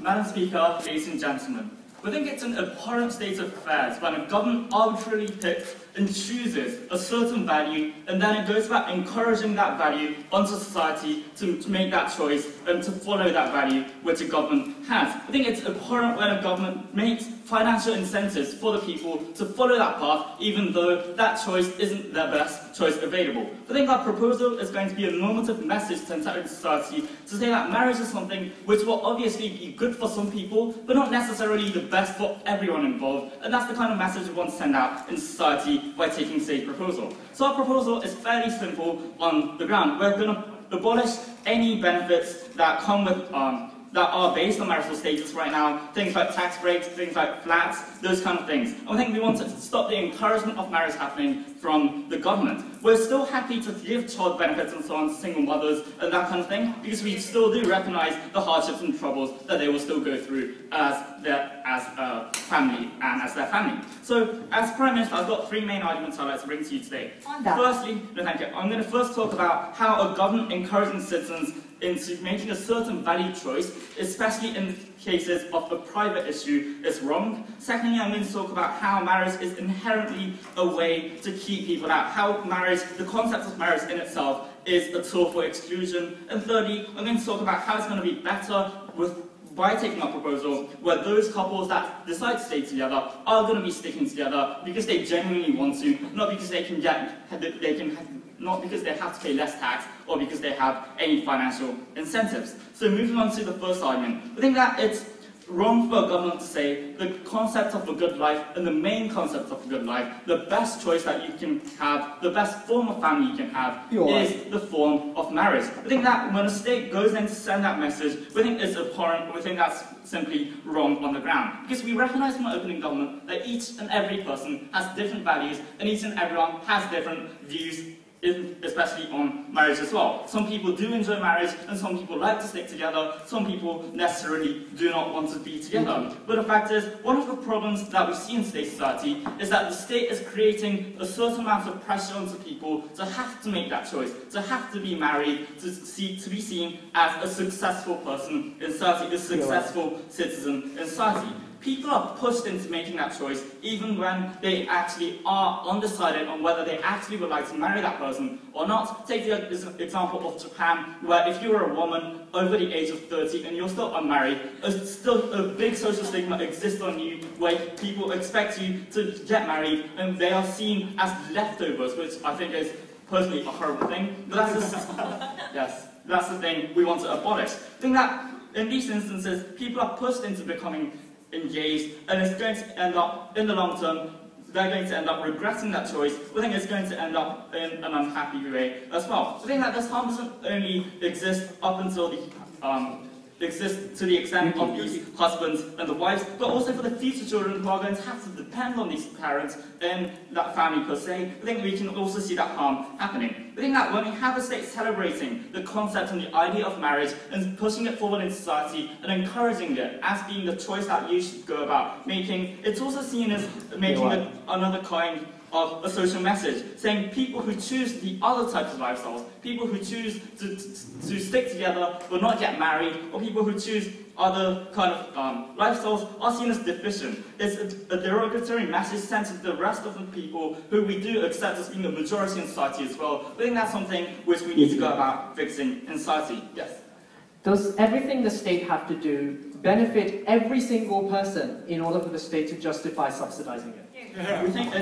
Madam Speaker, ladies and gentlemen, we think it's an abhorrent state of affairs when a government arbitrarily picks and chooses a certain value and then it goes about encouraging that value onto society to, to make that choice and to follow that value which a government has. I think it's abhorrent when a government makes financial incentives for the people to follow that path even though that choice isn't their best choice available. I think our proposal is going to be a normative message to entire society to say that marriage is something which will obviously be good for some people but not necessarily the best for everyone involved and that's the kind of message we want to send out in society by taking today's proposal. So our proposal is fairly simple on the ground. We're going to abolish any benefits that come with um, that are based on marital status right now, things like tax breaks, things like flats, those kind of things. And I think we want to stop the encouragement of marriage happening from the government. We're still happy to give child benefits and so on to single mothers and that kind of thing, because we still do recognise the hardships and troubles that they will still go through as their as a family and as their family. So, as Prime Minister, I've got three main arguments I'd like to bring to you today. Firstly, no thank you, I'm going to first talk about how a government encouraging citizens into making a certain value choice, especially in cases of a private issue, is wrong. Secondly, I'm going to talk about how marriage is inherently a way to keep people out, how marriage, the concept of marriage in itself, is a tool for exclusion. And thirdly, I'm going to talk about how it's going to be better with by taking our proposal where those couples that decide to stay together are going to be sticking together because they genuinely want to, not because they can get, they can not because they have to pay less tax or because they have any financial incentives. So moving on to the first argument, I think that it's wrong for a government to say the concept of a good life and the main concept of a good life, the best choice that you can have, the best form of family you can have, You're is right. the form of marriage. I think that when a state goes in to send that message, we think it's abhorrent, we think that's simply wrong on the ground. Because we recognise from our opening government that each and every person has different values and each and everyone has different views especially on marriage as well. Some people do enjoy marriage, and some people like to stick together, some people necessarily do not want to be together. But the fact is, one of the problems that we see in today's society is that the state is creating a certain amount of pressure onto people to have to make that choice, to have to be married, to, see, to be seen as a successful person in society, a successful citizen in society people are pushed into making that choice even when they actually are undecided on whether they actually would like to marry that person or not. Take the example of Japan, where if you are a woman over the age of 30 and you're still unmarried, a, still a big social stigma exists on you where people expect you to get married and they are seen as leftovers, which I think is personally a horrible thing. But that's yes, that's the thing we want to abolish. I think that in these instances, people are pushed into becoming engaged, and it's going to end up, in the long term, they're going to end up regretting that choice. We think it's going to end up in an unhappy way as well. I think that this harm doesn't only exist up until the um, exist to the extent of these husbands and the wives, but also for the future children who are going to have to depend on these parents in that family per se. I think we can also see that harm happening. I think that when we have a state celebrating the concept and the idea of marriage and pushing it forward in society and encouraging it as being the choice that you should go about making, it's also seen as making another kind of a social message, saying people who choose the other types of lifestyles, people who choose to, to, to stick together but not get married, or people who choose other kind of um, lifestyles are seen as deficient. It's a, a, derogatory message sent to the rest of the people who we do accept as being a majority in society as well. I think that's something which we need to go about fixing in society. Yes? Does everything the state have to do benefit every single person in order for the state to justify subsidizing it? We think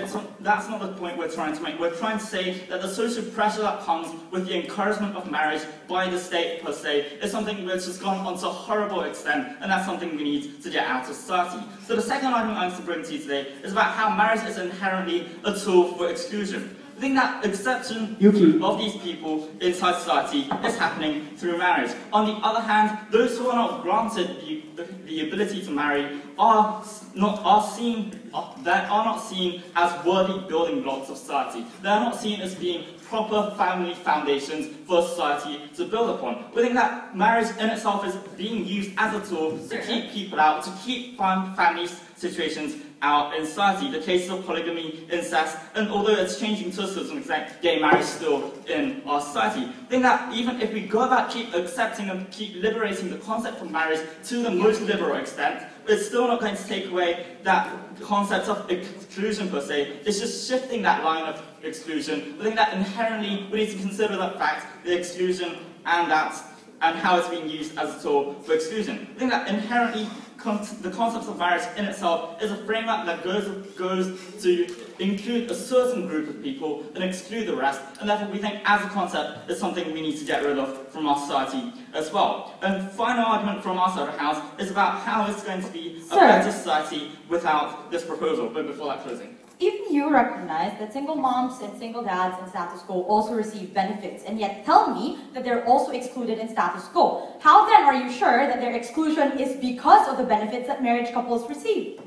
that's not the point we're trying to make. We're trying to say that the social pressure that comes with the encouragement of marriage by the state per se is something which has gone on to a horrible extent, and that's something we need to get out of society. So the second argument I'm going to bring to you today is about how marriage is inherently a tool for exclusion. I think that exception of these people inside society is happening through marriage. On the other hand, those who are not granted the, the, the ability to marry are not are seen are, they are not seen as worthy building blocks of society. They are not seen as being proper family foundations for society to build upon. We think that marriage in itself is being used as a tool to keep people out, to keep family situations out in society. The cases of polygamy, incest, and although it's changing to a certain extent, gay marriage still in our society. I think that even if we go about keep accepting and keep liberating the concept of marriage to the most liberal extent, it's still not going to take away that concept of exclusion per se. It's just shifting that line of exclusion. I think that inherently we need to consider that fact, the exclusion, and that and how it's being used as a tool for exclusion. I think that inherently the concept of marriage in itself is a framework that goes, goes to include a certain group of people and exclude the rest, and therefore we think as a concept it's something we need to get rid of from our society as well. And final argument from our side of the house is about how it's going to be a better society without this proposal, but before that closing if you recognize that single moms and single dads in status quo also receive benefits, and yet tell me that they're also excluded in status quo, how then are you sure that their exclusion is because of the benefits that marriage couples receive?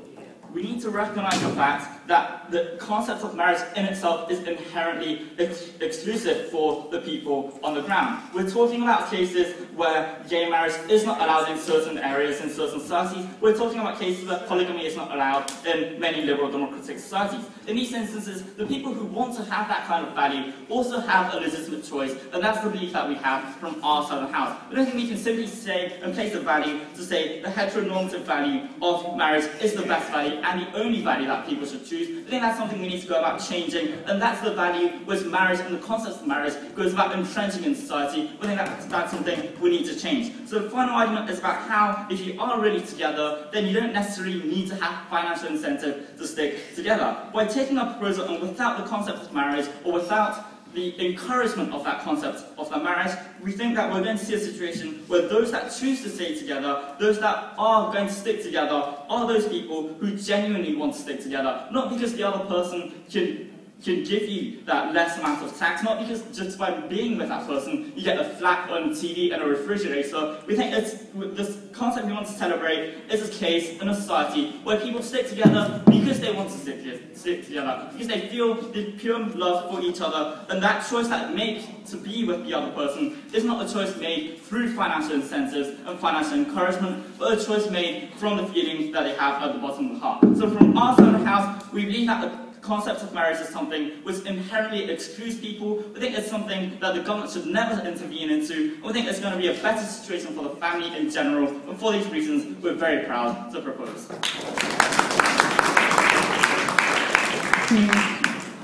we need to recognize the fact that the concept of marriage in itself is inherently ex exclusive for the people on the ground. We're talking about cases where gay marriage is not allowed in certain areas in certain societies. We're talking about cases where polygamy is not allowed in many liberal democratic societies. In these instances, the people who want to have that kind of value also have a legitimate choice, and that's the belief that we have from our side of the house. I don't think we can simply say and place a value to say the heteronormative value of marriage is the best value and the only value that people should choose. I think that's something we need to go about changing, and that's the value which marriage and the concept of marriage goes about entrenching in society. I think that's, that's something we need to change. So the final argument is about how, if you are really together, then you don't necessarily need to have financial incentive to stick together. By taking a proposal and without the concept of marriage, or without the encouragement of that concept of that marriage, we think that we're going to see a situation where those that choose to stay together, those that are going to stick together, are those people who genuinely want to stick together. Not because the other person can can give you that less amount of tax, not because just by being with that person, you get a flat on TV and a refrigerator. We think it's, this concept we want to celebrate is a case in a society where people stick together because they want to stick, stick together, because they feel the pure love for each other, and that choice that made to be with the other person is not a choice made through financial incentives and financial encouragement, but a choice made from the feelings that they have at the bottom of the heart. So from our side of the house, we believe that concept of marriage is something which inherently excludes people. We think it's something that the government should never intervene into. And We think it's going to be a better situation for the family in general. And for these reasons, we're very proud to propose.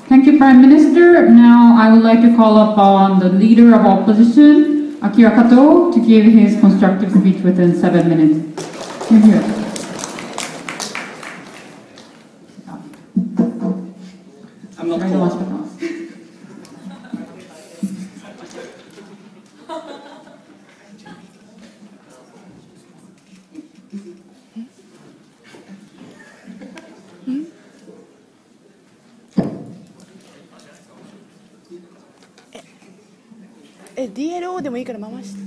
Thank you, Prime Minister. Now I would like to call upon the Leader of Opposition, Akira Kato, to give his constructive speech within seven minutes. えこ DLO でもいいから回して。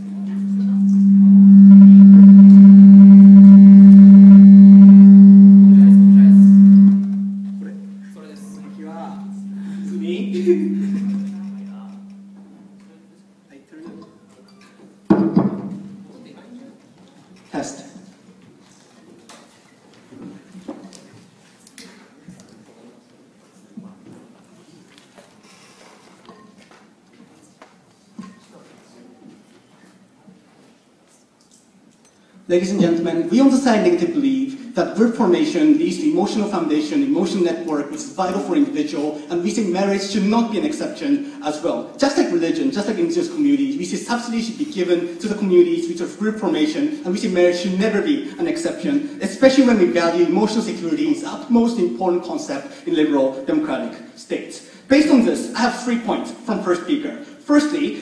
Ladies and gentlemen, we on the side negative believe that group formation leads to emotional foundation, emotional network, which is vital for individual, and we think marriage should not be an exception as well. Just like religion, just like indigenous communities, we see subsidies should be given to the communities which are group formation, and we see marriage should never be an exception, especially when we value emotional security as the most important concept in liberal democratic states. Based on this, I have three points from first speaker.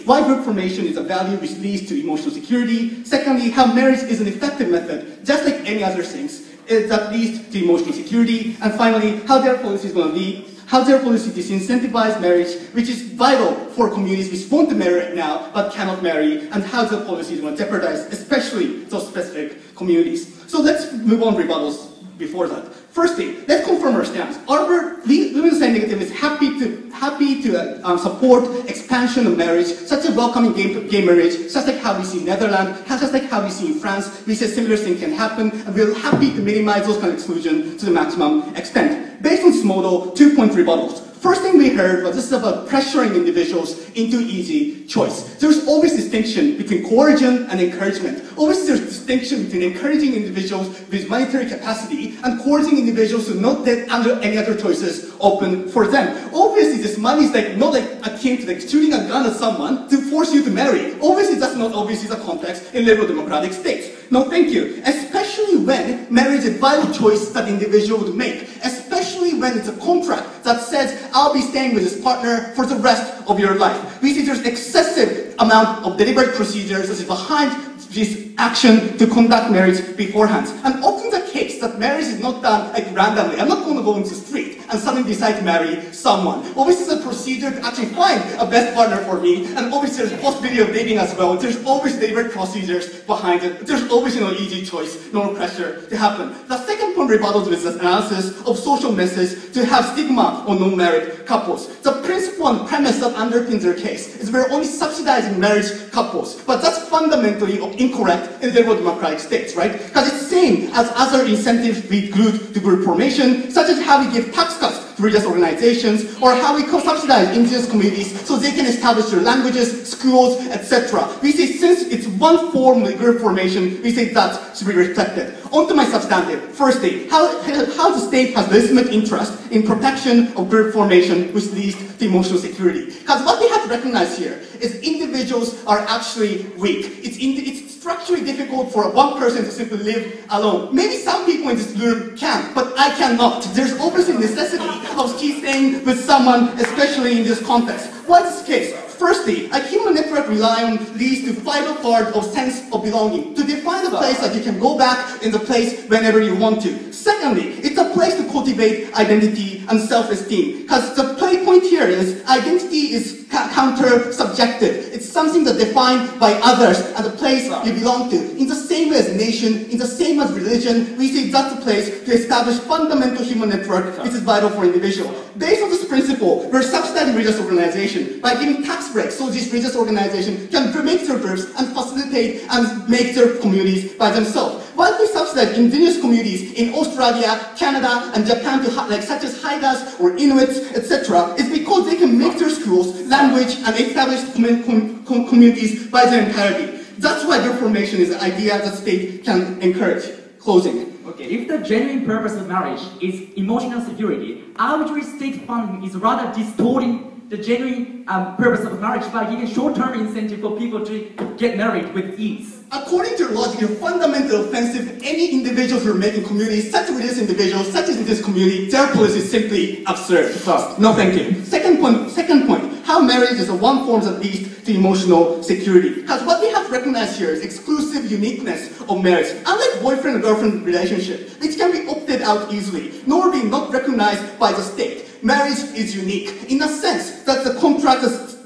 Why group formation is a value which leads to emotional security. Secondly, how marriage is an effective method, just like any other things, that leads to emotional security. And finally, how their policy is going to lead how their policy disincentivize marriage, which is vital for communities which want to marry right now but cannot marry, and how their policy is going to jeopardize especially those specific communities. So let's move on rebuttals before that. Firstly, let's confirm our stance. Our Women's Side Negative is happy to happy to uh, um, support expansion of marriage, such as welcoming gay, gay marriage, such like how we see in Netherlands, just like how we see in France. We say similar thing can happen, and we're happy to minimize those kind of exclusion to the maximum extent. Based on this model, two point rebuttals. First thing we heard was this is about pressuring individuals into easy choice. There's always distinction between coercion and encouragement. Always there's distinction between encouraging individuals with monetary capacity and coercing individuals to not let under any other choices open for them. Obviously, this money is like not like akin to like shooting a gun at someone to force you to marry. Obviously, that's not obviously the context in liberal democratic states. No, thank you. Especially when marriage is a vital choice that individual would make. Especially when it's a contract that says, I'll be staying with this partner for the rest of your life. We see there's excessive amount of deliberate procedures that is behind this action to conduct marriage beforehand. And often the case that marriage is not done like randomly. I'm not going to go into the street and suddenly decide to marry someone. Obviously, there's a procedure to actually find a best partner for me, and obviously there's possibility of dating as well. There's always deliberate procedures behind it. There's always you know easy choice, no pressure to happen. The second point rebuttals with this analysis of social message to have stigma on non-married couples. The principle and premise that underpins their case is we're only subsidizing marriage couples, but that's fundamentally incorrect in liberal democratic states, right? Because it's same as other incentives we glued to group formation, such as how we give tax cuts to religious organizations, or how we co-subsidize indigenous communities so they can establish their languages, schools, etc. We say since it's one form of group formation, we say that should be reflected. On to my substantive. Firstly, how, how the state has legitimate interest in protection of group formation which leads to emotional security. Because what we have to recognize here is individuals are actually weak. It's, in, it's structurally difficult for one person to simply live alone. Maybe some people in this room can, but I cannot. There's obviously a necessity of staying with someone, especially in this context. What is the case? Firstly, a human network rely on leads to vital part of sense of belonging, to define a place that you can go back in the place whenever you want to. Secondly, it's a place to cultivate identity and self-esteem. Because the play point here is identity is counter-subjective. It's something that's defined by others and the place you belong to. In the same way as nation, in the same as religion, we say that's a place to establish fundamental human network which is vital for individual. Based on this principle, we're subsidizing religious organization by giving tax breaks so these religious organizations can make their groups and facilitate and make their communities by themselves. Why While we subsidize indigenous communities in Australia, Canada, and Japan to like such as Haidas or Inuits, etc., it's because they can make their schools, language, and establish com com communities by their entirety. That's why group formation is an idea that state can encourage. Closing. Okay, if the genuine purpose of marriage is emotional security, arbitrary state funding is rather distorting the genuine um, purpose of marriage by giving short-term incentive for people to get married with ease. According to your logic, you're fundamentally offensive any individuals who are making communities, such as this individual, such as in this community, their policy is simply absurd. First, No, thank you. Second point, second point, how marriage is a one form that leads to emotional security. Because what we have recognized here is exclusive uniqueness of marriage. Unlike boyfriend and girlfriend relationship, which can be opted out easily, nor be not recognized by the state, marriage is unique in a sense that the contract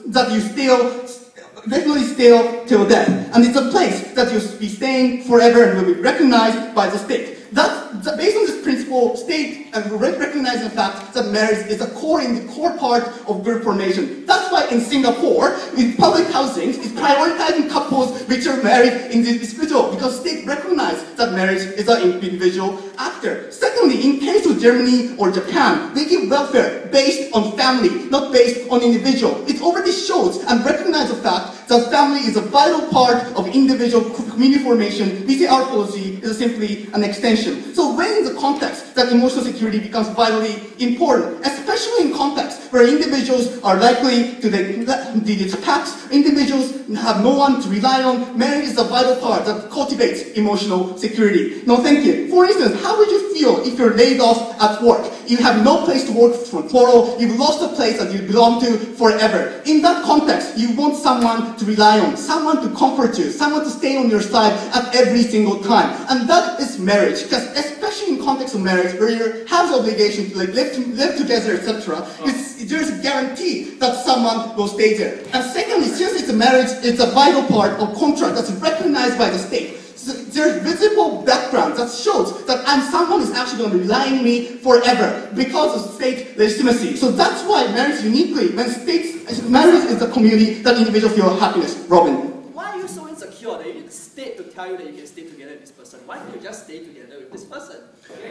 that you still definitely still till death. And it's a place that you'll be staying forever and will be recognized by the state. That, that based on this principle, state and recognize the fact that marriage is a core in the core part of group formation. That's why in Singapore, in public housing, it's prioritizing couples which are married in the individual because state recognize that marriage is an individual actor. Secondly, in case of Germany or Japan, they give welfare based on family, not based on individual. It already shows and recognizes the fact that family is a vital part of individual community formation. Our policy is simply an extension. So when in the context that emotional security becomes vitally important, especially in context where individuals are likely to the attacks, individuals have no one to rely on, marriage is a vital part that cultivates emotional security. No, thank you. For instance, how would you feel if you're laid off at work? You have no place to work for tomorrow, you've lost a place that you belong to forever. In that context, you want someone to rely on, someone to comfort you, someone to stay on your side at every single time. And that is marriage, because especially in context of marriage, where you have the obligation to like live, to, live together, etc., oh. there's a guarantee that someone will stay there. And secondly, since it's a marriage, it's a vital part of contract that's recognized by the state. So there's visible background that shows that I'm someone who's actually going to rely on me forever because of state legitimacy. So that's why marriage uniquely, when states, marriage is the community that individuals feel happiness. Robin. Why are you so insecure that you need the state to tell you that you can stay together with this person? Why don't you just stay together with this person?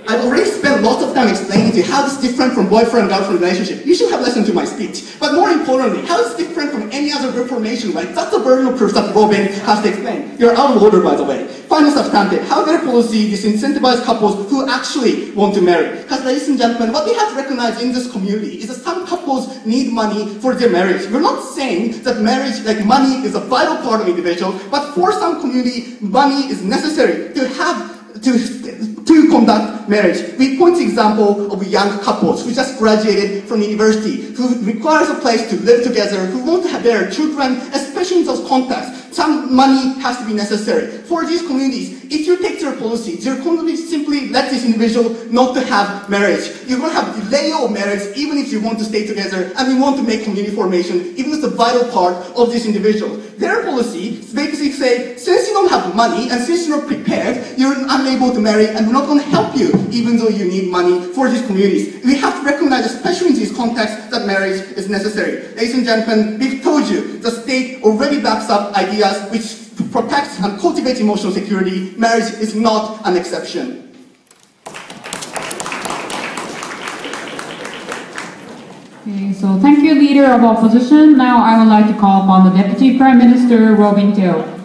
I've already spent lots of time explaining to you how this is different from boyfriend-girlfriend relationship. You should have listened to my speech. But more importantly, how it's different from any other group formation, right? That's the burden of that Robin has to explain. You're out of order, by the way. Final substantive. How their policy disincentivize couples who actually want to marry? Because, ladies and gentlemen, what we have to recognize in this community is that some couples need money for their marriage. We're not saying that marriage, like money, is a vital part of individual, but for some community, money is necessary to have to, to conduct marriage. We point to example of young couples who just graduated from university, who requires a place to live together, who want to have their children, especially in those contexts. Some money has to be necessary. For these communities, if you take their policy, their community simply let this individual not to have marriage. You're going to have delay of marriage even if you want to stay together and you want to make community formation, even if it's a vital part of this individual. Their policy basically say, since you don't have money and since you're not prepared, you're unable to marry and we're not going to help you even though you need money for these communities. We have to recognize, especially in these contexts, that marriage is necessary. Ladies and gentlemen, we've told you the state already backs up ideas which protects and cultivates emotional security. Marriage is not an exception. Okay, so thank you, Leader of Opposition. Now I would like to call upon the Deputy Prime Minister, Robin Teo.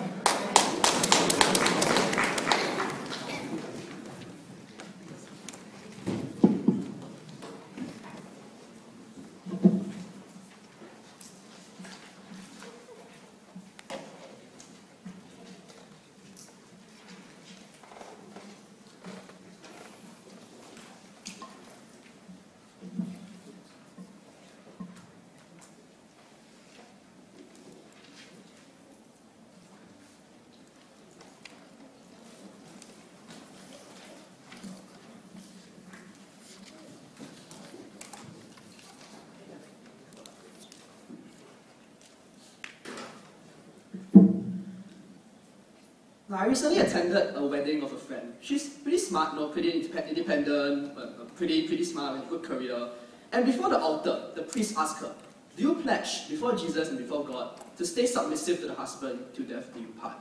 Now, I recently attended a wedding of a friend. She's pretty smart, no, pretty independent, pretty pretty smart, with a good career. And before the altar, the priest asked her, "Do you pledge before Jesus and before God to stay submissive to the husband to death do you part?"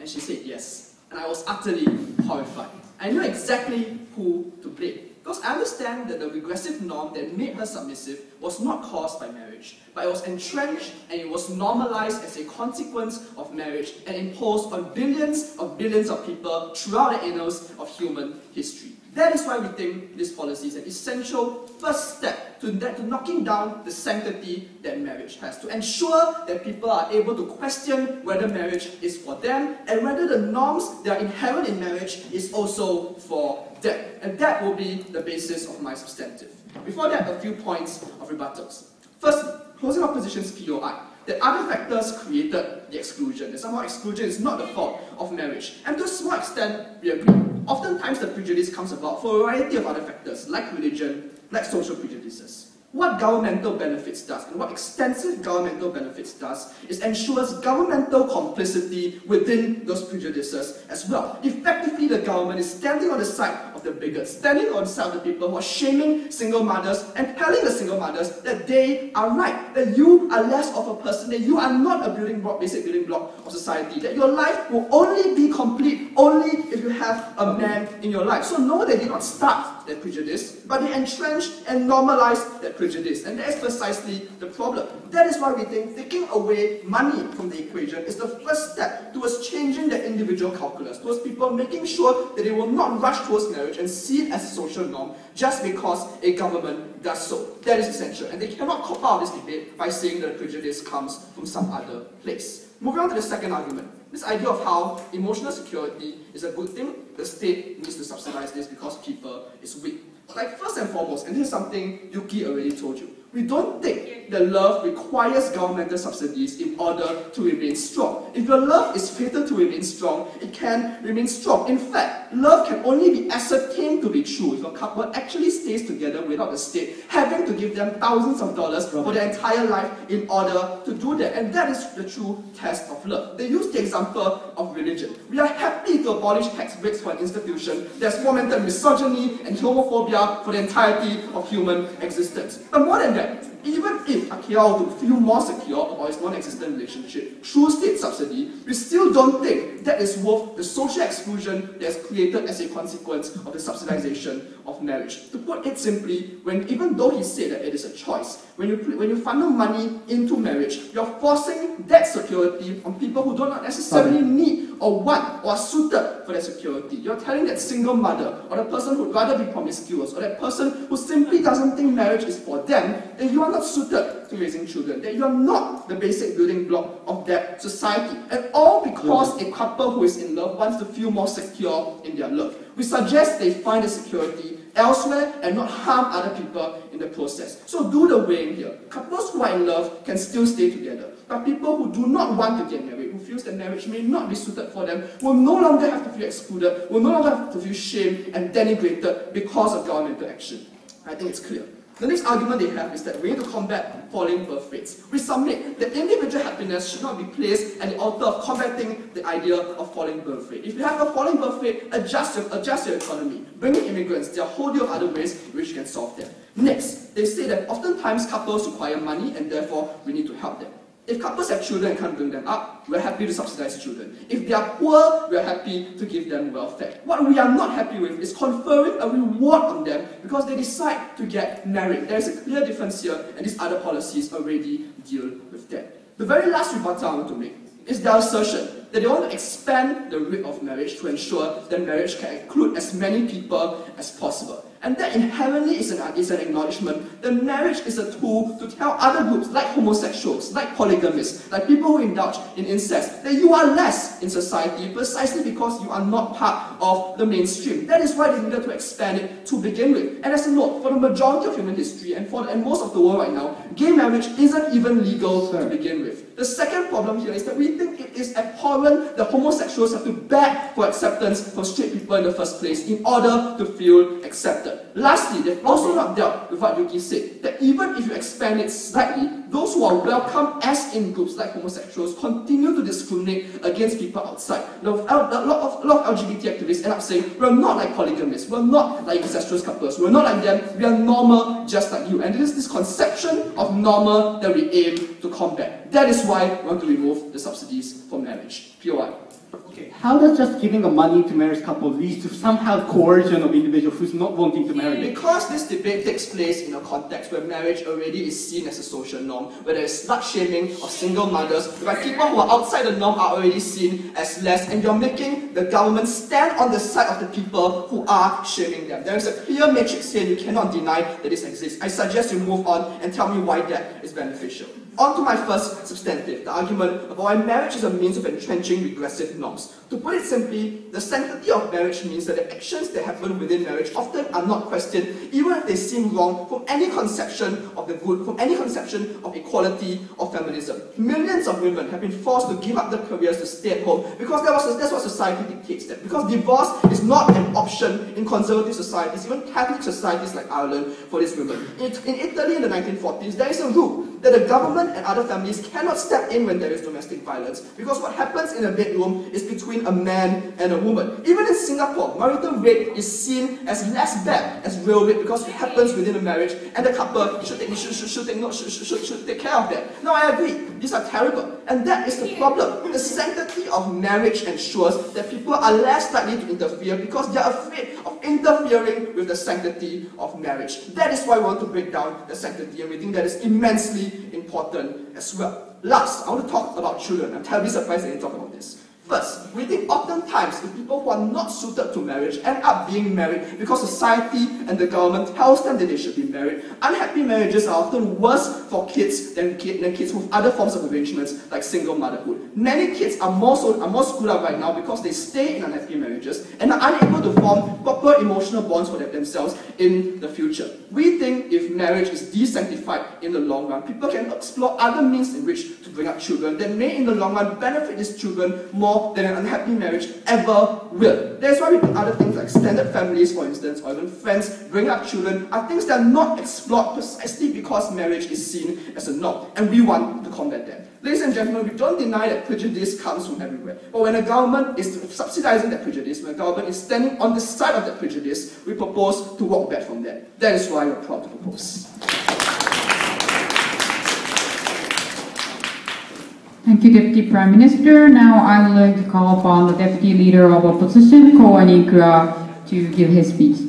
And she said yes. And I was utterly horrified. I knew exactly who to blame. Because I understand that the regressive norm that made her submissive was not caused by marriage, but it was entrenched and it was normalized as a consequence of marriage and imposed on billions of billions of people throughout the annals of human history. That is why we think this policy is an essential first step to, that, to knocking down the sanctity that marriage has, to ensure that people are able to question whether marriage is for them and whether the norms that are inherent in marriage is also for them. And that will be the basis of my substantive. Before that, a few points of rebuttals. First, closing opposition's POI that other factors created the exclusion, that somehow exclusion is not the fault of marriage. And to a small extent, we agree. Oftentimes the prejudice comes about for a variety of other factors, like religion, like social prejudices. What governmental benefits does, and what extensive governmental benefits does, is ensures governmental complicity within those prejudices as well. Effectively, the government is standing on the side the bigots, standing on the side of the people who are shaming single mothers and telling the single mothers that they are right, that you are less of a person, that you are not a building block, basic building block of society, that your life will only be complete only if you have a man in your life. So no, they did not start that prejudice, but they entrenched and normalize that prejudice. And that's precisely the problem. That is why we think taking away money from the equation is the first step towards changing the individual calculus, towards people making sure that they will not rush towards marriage and see it as a social norm just because a government does so. That is essential. And they cannot cop out this debate by saying that prejudice comes from some other place. Moving on to the second argument. This idea of how emotional security is a good thing, the state needs to subsidize this because people is weak. Like first and foremost, and here's something Yuki already told you, we don't think that love requires governmental subsidies in order to remain strong. If your love is fated to remain strong, it can remain strong. In fact, love can only be ascertained to be true if a couple actually stays together without the state having to give them thousands of dollars for their entire life in order to do that. And that is the true test of love. They use the example of religion. We are happy to abolish tax breaks for an institution that's fomented misogyny and homophobia for the entirety of human existence. But more than that, Amen even if Akira would feel more secure about his non-existent relationship through state subsidy, we still don't think that is worth the social exclusion that's created as a consequence of the subsidization of marriage. To put it simply, when even though he said that it is a choice, when you when you funnel money into marriage, you're forcing that security on people who do not necessarily need or want or are suited for that security. You're telling that single mother or the person who'd rather be promiscuous or that person who simply doesn't think marriage is for them that you are not suited to raising children, that you are not the basic building block of that society. And all because a couple who is in love wants to feel more secure in their love. We suggest they find the security elsewhere and not harm other people in the process. So do the weighing here. Couples who are in love can still stay together. But people who do not want to get married, who feels that marriage may not be suited for them, will no longer have to feel excluded, will no longer have to feel shame and denigrated because of governmental action. I think it's clear. The next argument they have is that we need to combat falling birth rates. We submit that individual happiness should not be placed at the altar of combating the idea of falling birth rate. If you have a falling birth rate, adjust your, adjust your economy. Bring in immigrants. There are a whole deal of other ways which can solve that. Next, they say that oftentimes couples require money and therefore we need to help them. If couples have children and can't bring them up, we're happy to subsidize children. If they are poor, we're happy to give them welfare. What we are not happy with is conferring a reward on them because they decide to get married. There is a clear difference here, and these other policies already deal with that. The very last rebuttal I want to make is their assertion that they want to expand the rate of marriage to ensure that marriage can include as many people as possible. And that inherently is an, is an acknowledgement that marriage is a tool to tell other groups, like homosexuals, like polygamists, like people who indulge in incest, that you are less in society precisely because you are not part of the mainstream. That is why they needed to expand it to begin with. And as a note, for the majority of human history and for and most of the world right now, gay marriage isn't even legal to begin with. The second problem here is that we think it is abhorrent that homosexuals have to beg for acceptance from straight people in the first place in order to feel accepted. Lastly, they've also not dealt with what Yuki said, that even if you expand it slightly, those who are welcome as in groups like homosexuals continue to discriminate against people outside. Now, A lot of, a lot of LGBT activists end up saying, we're not like polygamists, we're not like incestuous couples, we're not like them, we are normal just like you. And it is this conception of normal that we aim to combat. That is why we want to remove the subsidies for marriage. POI. Okay, how does just giving the money to married couple lead to somehow coercion of individual who's not wanting to marry? Because this debate takes place in a context where marriage already is seen as a social norm, where there is slut shaming of single mothers, where people who are outside the norm are already seen as less, and you're making the government stand on the side of the people who are shaming them. There is a clear matrix here, you cannot deny that this exists. I suggest you move on and tell me why that is beneficial. On to my first substantive, the argument about why marriage is a means of entrenching regressive norms. To put it simply, the sanctity of marriage means that the actions that happen within marriage often are not questioned, even if they seem wrong from any conception of the good, from any conception of equality or feminism. Millions of women have been forced to give up their careers to stay at home because that was, that's what society dictates them. Because divorce is not an option in conservative societies, even Catholic societies like Ireland, for these women. In, in Italy in the 1940s, there is a rule that the government and other families cannot step in when there is domestic violence because what happens in a bedroom is between a man and a woman. Even in Singapore, marital rape is seen as less bad as real rape because it happens within a marriage and the couple should take, should, should, should, take, no, should, should, should take care of that. Now I agree, these are terrible and that is the problem. The sanctity of marriage ensures that people are less likely to interfere because they are afraid of interfering with the sanctity of marriage. That is why we want to break down the sanctity and we think that is immensely important as well. Last, I want to talk about children. I'm terribly surprised I didn't talk about this. First, we think oftentimes the people who are not suited to marriage end up being married because society and the government tells them that they should be married. Unhappy marriages are often worse for kids than, kid, than kids with other forms of arrangements like single motherhood. Many kids are more, so, are more screwed up right now because they stay in unhappy marriages and are unable to form proper emotional bonds for themselves in the future. We think if marriage is desanctified in the long run, people can explore other means in which to bring up children that may in the long run benefit these children more more than an unhappy marriage ever will. That's why we put other things like extended families, for instance, or even friends, bring up children, are things that are not explored precisely because marriage is seen as a norm, and we want to combat that. Ladies and gentlemen, we don't deny that prejudice comes from everywhere. But when a government is subsidizing that prejudice, when a government is standing on the side of that prejudice, we propose to walk back from that. That is why we're proud to propose. Thank you, Deputy Prime Minister. Now I would like to call upon the Deputy Leader of Opposition, Ko Anikura, to give his speech.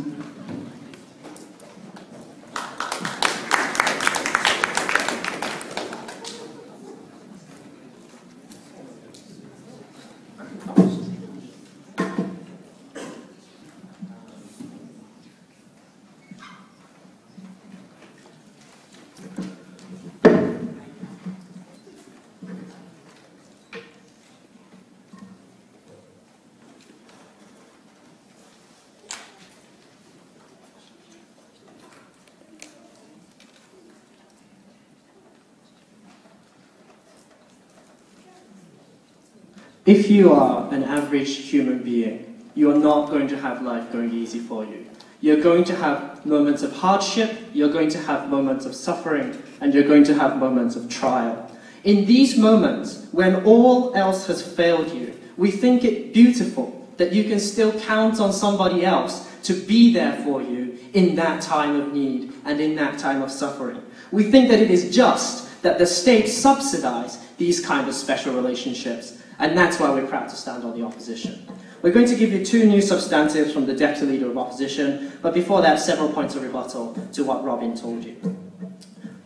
If you are an average human being, you are not going to have life going easy for you. You're going to have moments of hardship, you're going to have moments of suffering, and you're going to have moments of trial. In these moments, when all else has failed you, we think it beautiful that you can still count on somebody else to be there for you in that time of need and in that time of suffering. We think that it is just that the state subsidize these kind of special relationships and that's why we're proud to stand on the opposition. We're going to give you two new substantives from the Deputy Leader of Opposition, but before that, several points of rebuttal to what Robin told you.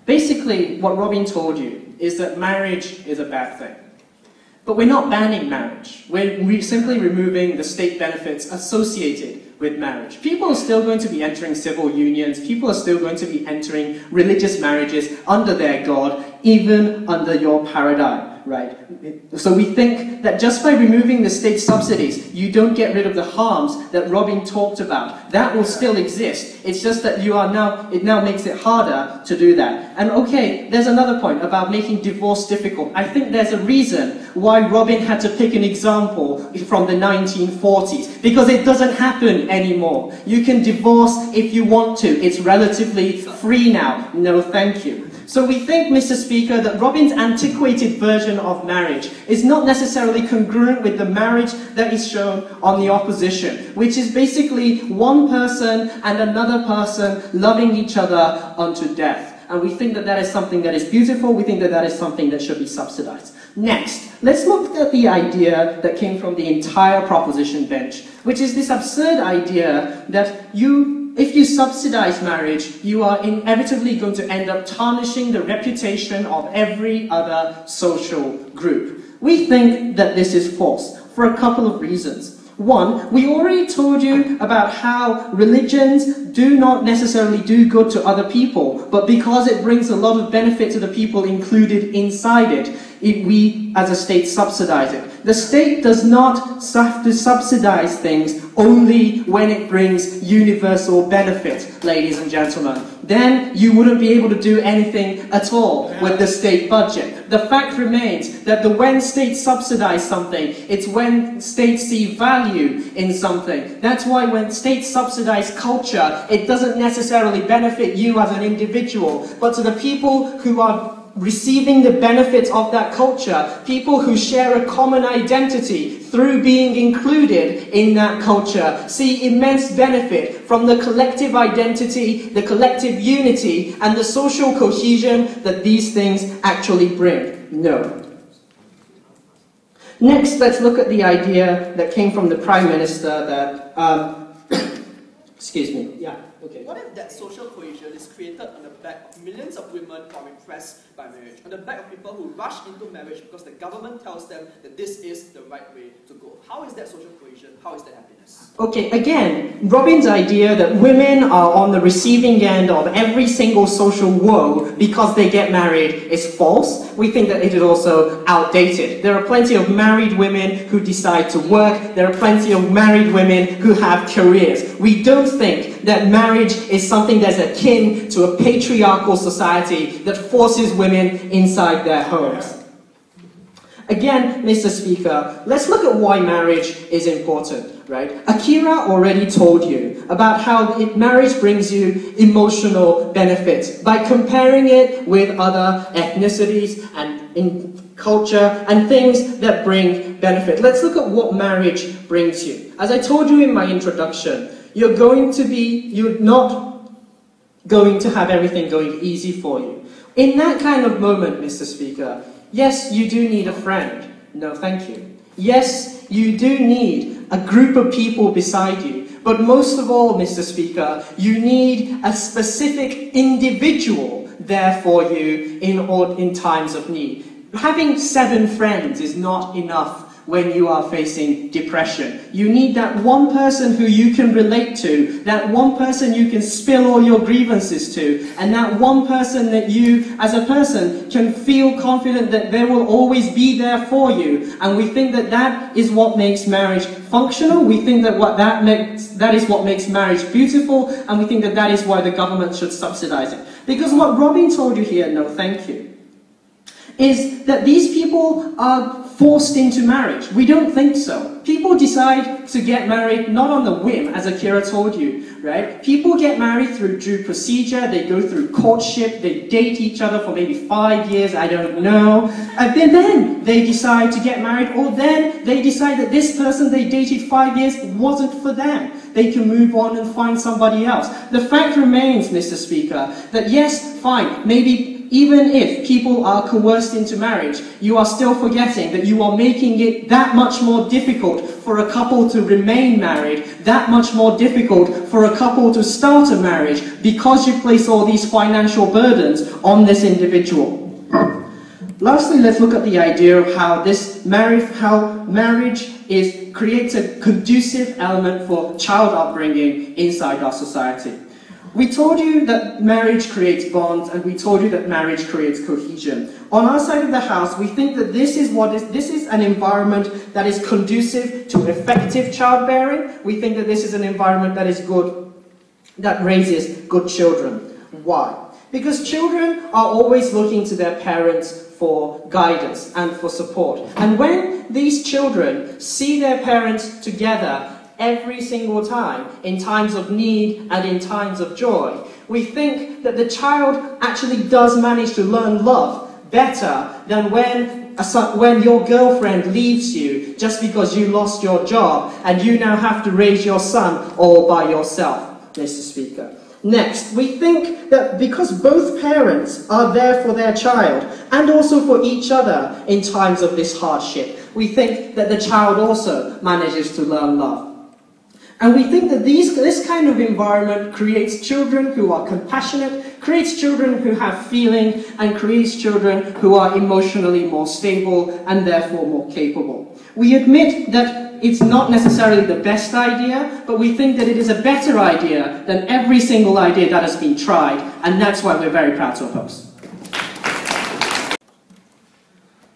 Basically, what Robin told you is that marriage is a bad thing. But we're not banning marriage. We're re simply removing the state benefits associated with marriage. People are still going to be entering civil unions. People are still going to be entering religious marriages under their God, even under your paradigm right? So we think that just by removing the state subsidies, you don't get rid of the harms that Robin talked about. That will still exist. It's just that you are now, it now makes it harder to do that. And okay, there's another point about making divorce difficult. I think there's a reason why Robin had to pick an example from the 1940s, because it doesn't happen anymore. You can divorce if you want to. It's relatively free now. No, thank you. So we think, Mr. Speaker, that Robin's antiquated version of marriage is not necessarily congruent with the marriage that is shown on the opposition, which is basically one person and another person loving each other unto death. And we think that that is something that is beautiful. We think that that is something that should be subsidized. Next, let's look at the idea that came from the entire proposition bench, which is this absurd idea that you if you subsidize marriage, you are inevitably going to end up tarnishing the reputation of every other social group. We think that this is false for a couple of reasons. One, we already told you about how religions do not necessarily do good to other people, but because it brings a lot of benefit to the people included inside it, it we as a state subsidize it. The state does not have to subsidize things only when it brings universal benefit, ladies and gentlemen. Then you wouldn't be able to do anything at all with the state budget. The fact remains that the when states subsidize something, it's when states see value in something. That's why when states subsidize culture, it doesn't necessarily benefit you as an individual, but to the people who are receiving the benefits of that culture, people who share a common identity through being included in that culture see immense benefit from the collective identity, the collective unity, and the social cohesion that these things actually bring. No. Next, let's look at the idea that came from the Prime Minister that, um, excuse me, yeah Okay. What if that social cohesion is created on the back of millions of women who are impressed by marriage, on the back of people who rush into marriage because the government tells them that this is the right way to go? How is that social cohesion? How is that happiness? Okay, again, Robin's idea that women are on the receiving end of every single social woe because they get married is false. We think that it is also outdated. There are plenty of married women who decide to work. There are plenty of married women who have careers. We don't think that marriage is something that's akin to a patriarchal society that forces women inside their homes. Again, Mr. Speaker, let's look at why marriage is important, right? Akira already told you about how it, marriage brings you emotional benefits by comparing it with other ethnicities and in culture and things that bring benefit. Let's look at what marriage brings you. As I told you in my introduction, you're going to be, you're not going to have everything going easy for you. In that kind of moment, Mr. Speaker, Yes, you do need a friend. No, thank you. Yes, you do need a group of people beside you. But most of all, Mr. Speaker, you need a specific individual there for you in, in times of need. Having seven friends is not enough when you are facing depression. You need that one person who you can relate to, that one person you can spill all your grievances to, and that one person that you, as a person, can feel confident that they will always be there for you. And we think that that is what makes marriage functional. We think that what that makes, that is what makes marriage beautiful, and we think that that is why the government should subsidize it. Because what Robin told you here, no thank you, is that these people are forced into marriage. We don't think so. People decide to get married not on the whim, as Akira told you, right? People get married through due procedure, they go through courtship, they date each other for maybe five years, I don't know. And then, then they decide to get married, or then they decide that this person they dated five years wasn't for them. They can move on and find somebody else. The fact remains, Mr. Speaker, that yes, fine, maybe even if people are coerced into marriage, you are still forgetting that you are making it that much more difficult for a couple to remain married, that much more difficult for a couple to start a marriage because you place all these financial burdens on this individual. Lastly, let's look at the idea of how this marriage, how marriage is creates a conducive element for child upbringing inside our society. We told you that marriage creates bonds, and we told you that marriage creates cohesion. On our side of the house, we think that this is what is this is an environment that is conducive to effective childbearing. We think that this is an environment that is good, that raises good children. Why? Because children are always looking to their parents for guidance and for support. And when these children see their parents together every single time, in times of need and in times of joy. We think that the child actually does manage to learn love better than when, a, when your girlfriend leaves you just because you lost your job and you now have to raise your son all by yourself, Mr. Speaker. Next, we think that because both parents are there for their child and also for each other in times of this hardship, we think that the child also manages to learn love. And we think that these, this kind of environment creates children who are compassionate, creates children who have feeling, and creates children who are emotionally more stable and therefore more capable. We admit that it's not necessarily the best idea, but we think that it is a better idea than every single idea that has been tried, and that's why we're very proud to oppose.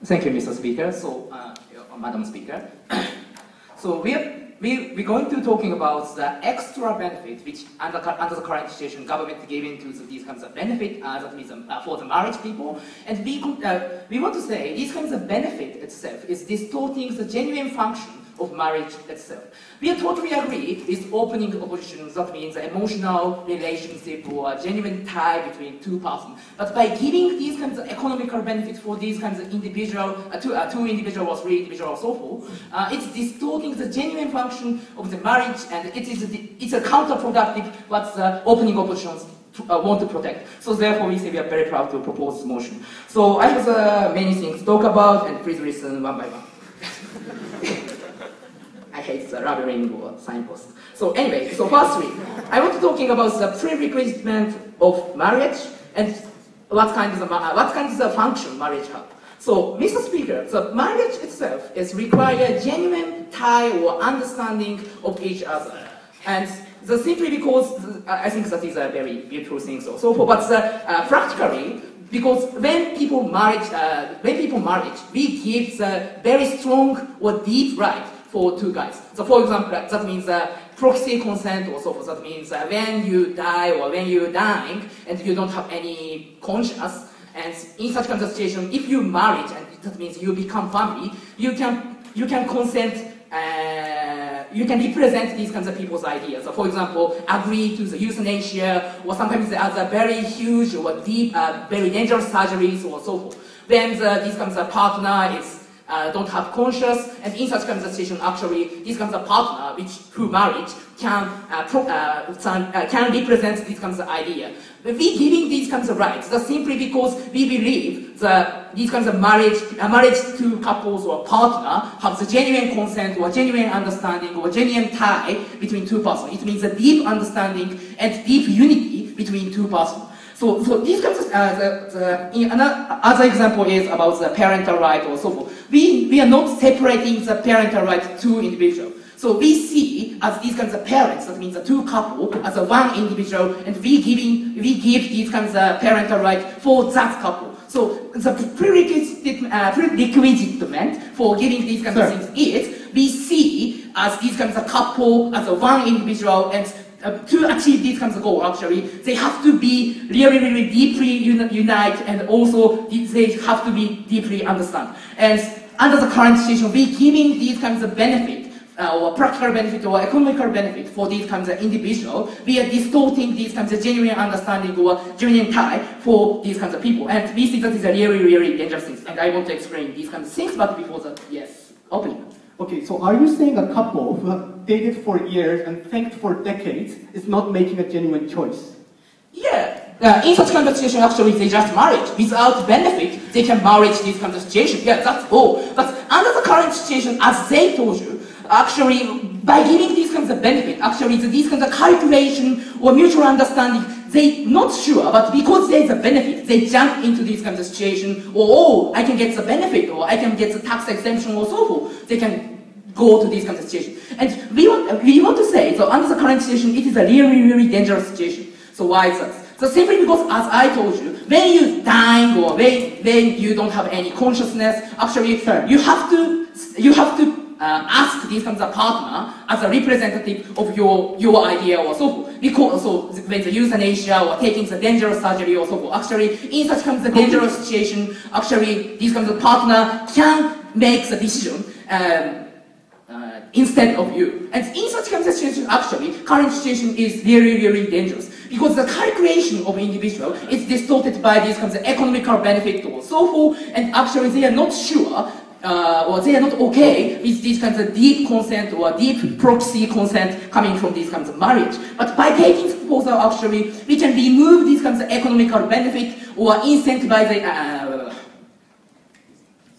Thank you, Mr. Speaker. So, uh, Madam Speaker. so we have we, we're going to be talking about the extra benefit which under, under the current situation government giving to these kinds of benefit uh, that means um, uh, for the marriage people and we, uh, we want to say these kinds of benefit itself is distorting the genuine function of marriage itself. We totally agreed with opening opposition, that means emotional relationship or genuine tie between two persons. But by giving these kinds of economical benefits for these kinds of individual, uh, two, uh, two individual or three individuals, or so forth, uh, it's distorting the genuine function of the marriage and it is it's a counterproductive what the opening oppositions uh, want to protect. So therefore we say we are very proud to propose this motion. So I have uh, many things to talk about and please listen one by one. Hate the labyrinth or signpost. So anyway, so firstly, I want to talking about the prerequisite of marriage and what kind of the, what kind of the function marriage have. So, Mr. Speaker, the marriage itself is require genuine tie or understanding of each other. And the simply because I think that is a very beautiful thing. So, so but the, uh, practically, because when people marry, uh, when people marry, we give the very strong or deep right for two guys. So, for example, that means uh, proxy consent or so forth. That means uh, when you die or when you're dying and you don't have any conscience, and in such kind of situation, if you marry, and that means you become family, you can you can consent. Uh, you can represent these kinds of people's ideas. So, for example, agree to the euthanasia, or sometimes the other very huge or deep, uh, very dangerous surgeries, or so forth. Then the, this kinds of partner is uh, don't have conscious, and in such kind of situation, actually, this kinds of partner, which who married, can uh, pro, uh, uh, can represent this kinds of idea. We giving these kinds of rights, that's simply because we believe that these kinds of marriage, uh, marriage to couples or partner have the genuine consent or genuine understanding or genuine tie between two persons. It means a deep understanding and deep unity between two persons. So, so these kinds of, uh, the, the, another other example is about the parental right or so forth. We, we are not separating the parental right to individual. So we see as these kinds of parents, that means the two couple, as a one individual, and we giving we give these kinds of parental right for that couple. So the prerequisite, uh, prerequisite for giving these kinds sure. of things is we see as these kinds of couple as a one individual and uh, to achieve these kinds of goals, actually, they have to be really, really deeply unite and also they have to be deeply understand. And under the current situation, we giving these kinds of benefit uh, or practical benefit or economical benefit for these kinds of individual, we are distorting these kinds of genuine understanding or genuine tie for these kinds of people. And we see that is a really, really dangerous thing. And I want to explain these kinds of things, but before that, yes, opening. Okay, so are you saying a couple who have dated for years and thanked for decades is not making a genuine choice? Yeah. Uh, in such kind of situation, actually, they just married. Without benefit, they can marry this kind of situation. Yeah, that's all. But under the current situation, as they told you, actually, by giving these kinds of benefit, actually, these kinds of calculation or mutual understanding, they not sure, but because there's a benefit, they jump into this kind of situation, or oh, I can get the benefit, or I can get the tax exemption, or so forth. They can go to this kind of situation. And we want, we want to say, so under the current situation, it is a really, really dangerous situation. So why is that? So simply because, as I told you, when you dying or when, when you don't have any consciousness, actually, you have to, you have to uh, ask this kind of partner as a representative of your, your idea or so forth. Because so when the euthanasia or taking the dangerous surgery or so forth, actually in such kind of dangerous situation, actually this kind of partner can make the decision um, uh, instead of you. And in such kind of situation, actually, current situation is really, really dangerous. Because the calculation of individual is distorted by these kinds of economical benefit or so forth, and actually they are not sure uh, or they are not okay with these kinds of deep consent or deep proxy consent coming from these kinds of marriage. But by taking this proposal, actually, we can remove these kinds of economical benefit or incentivize the uh,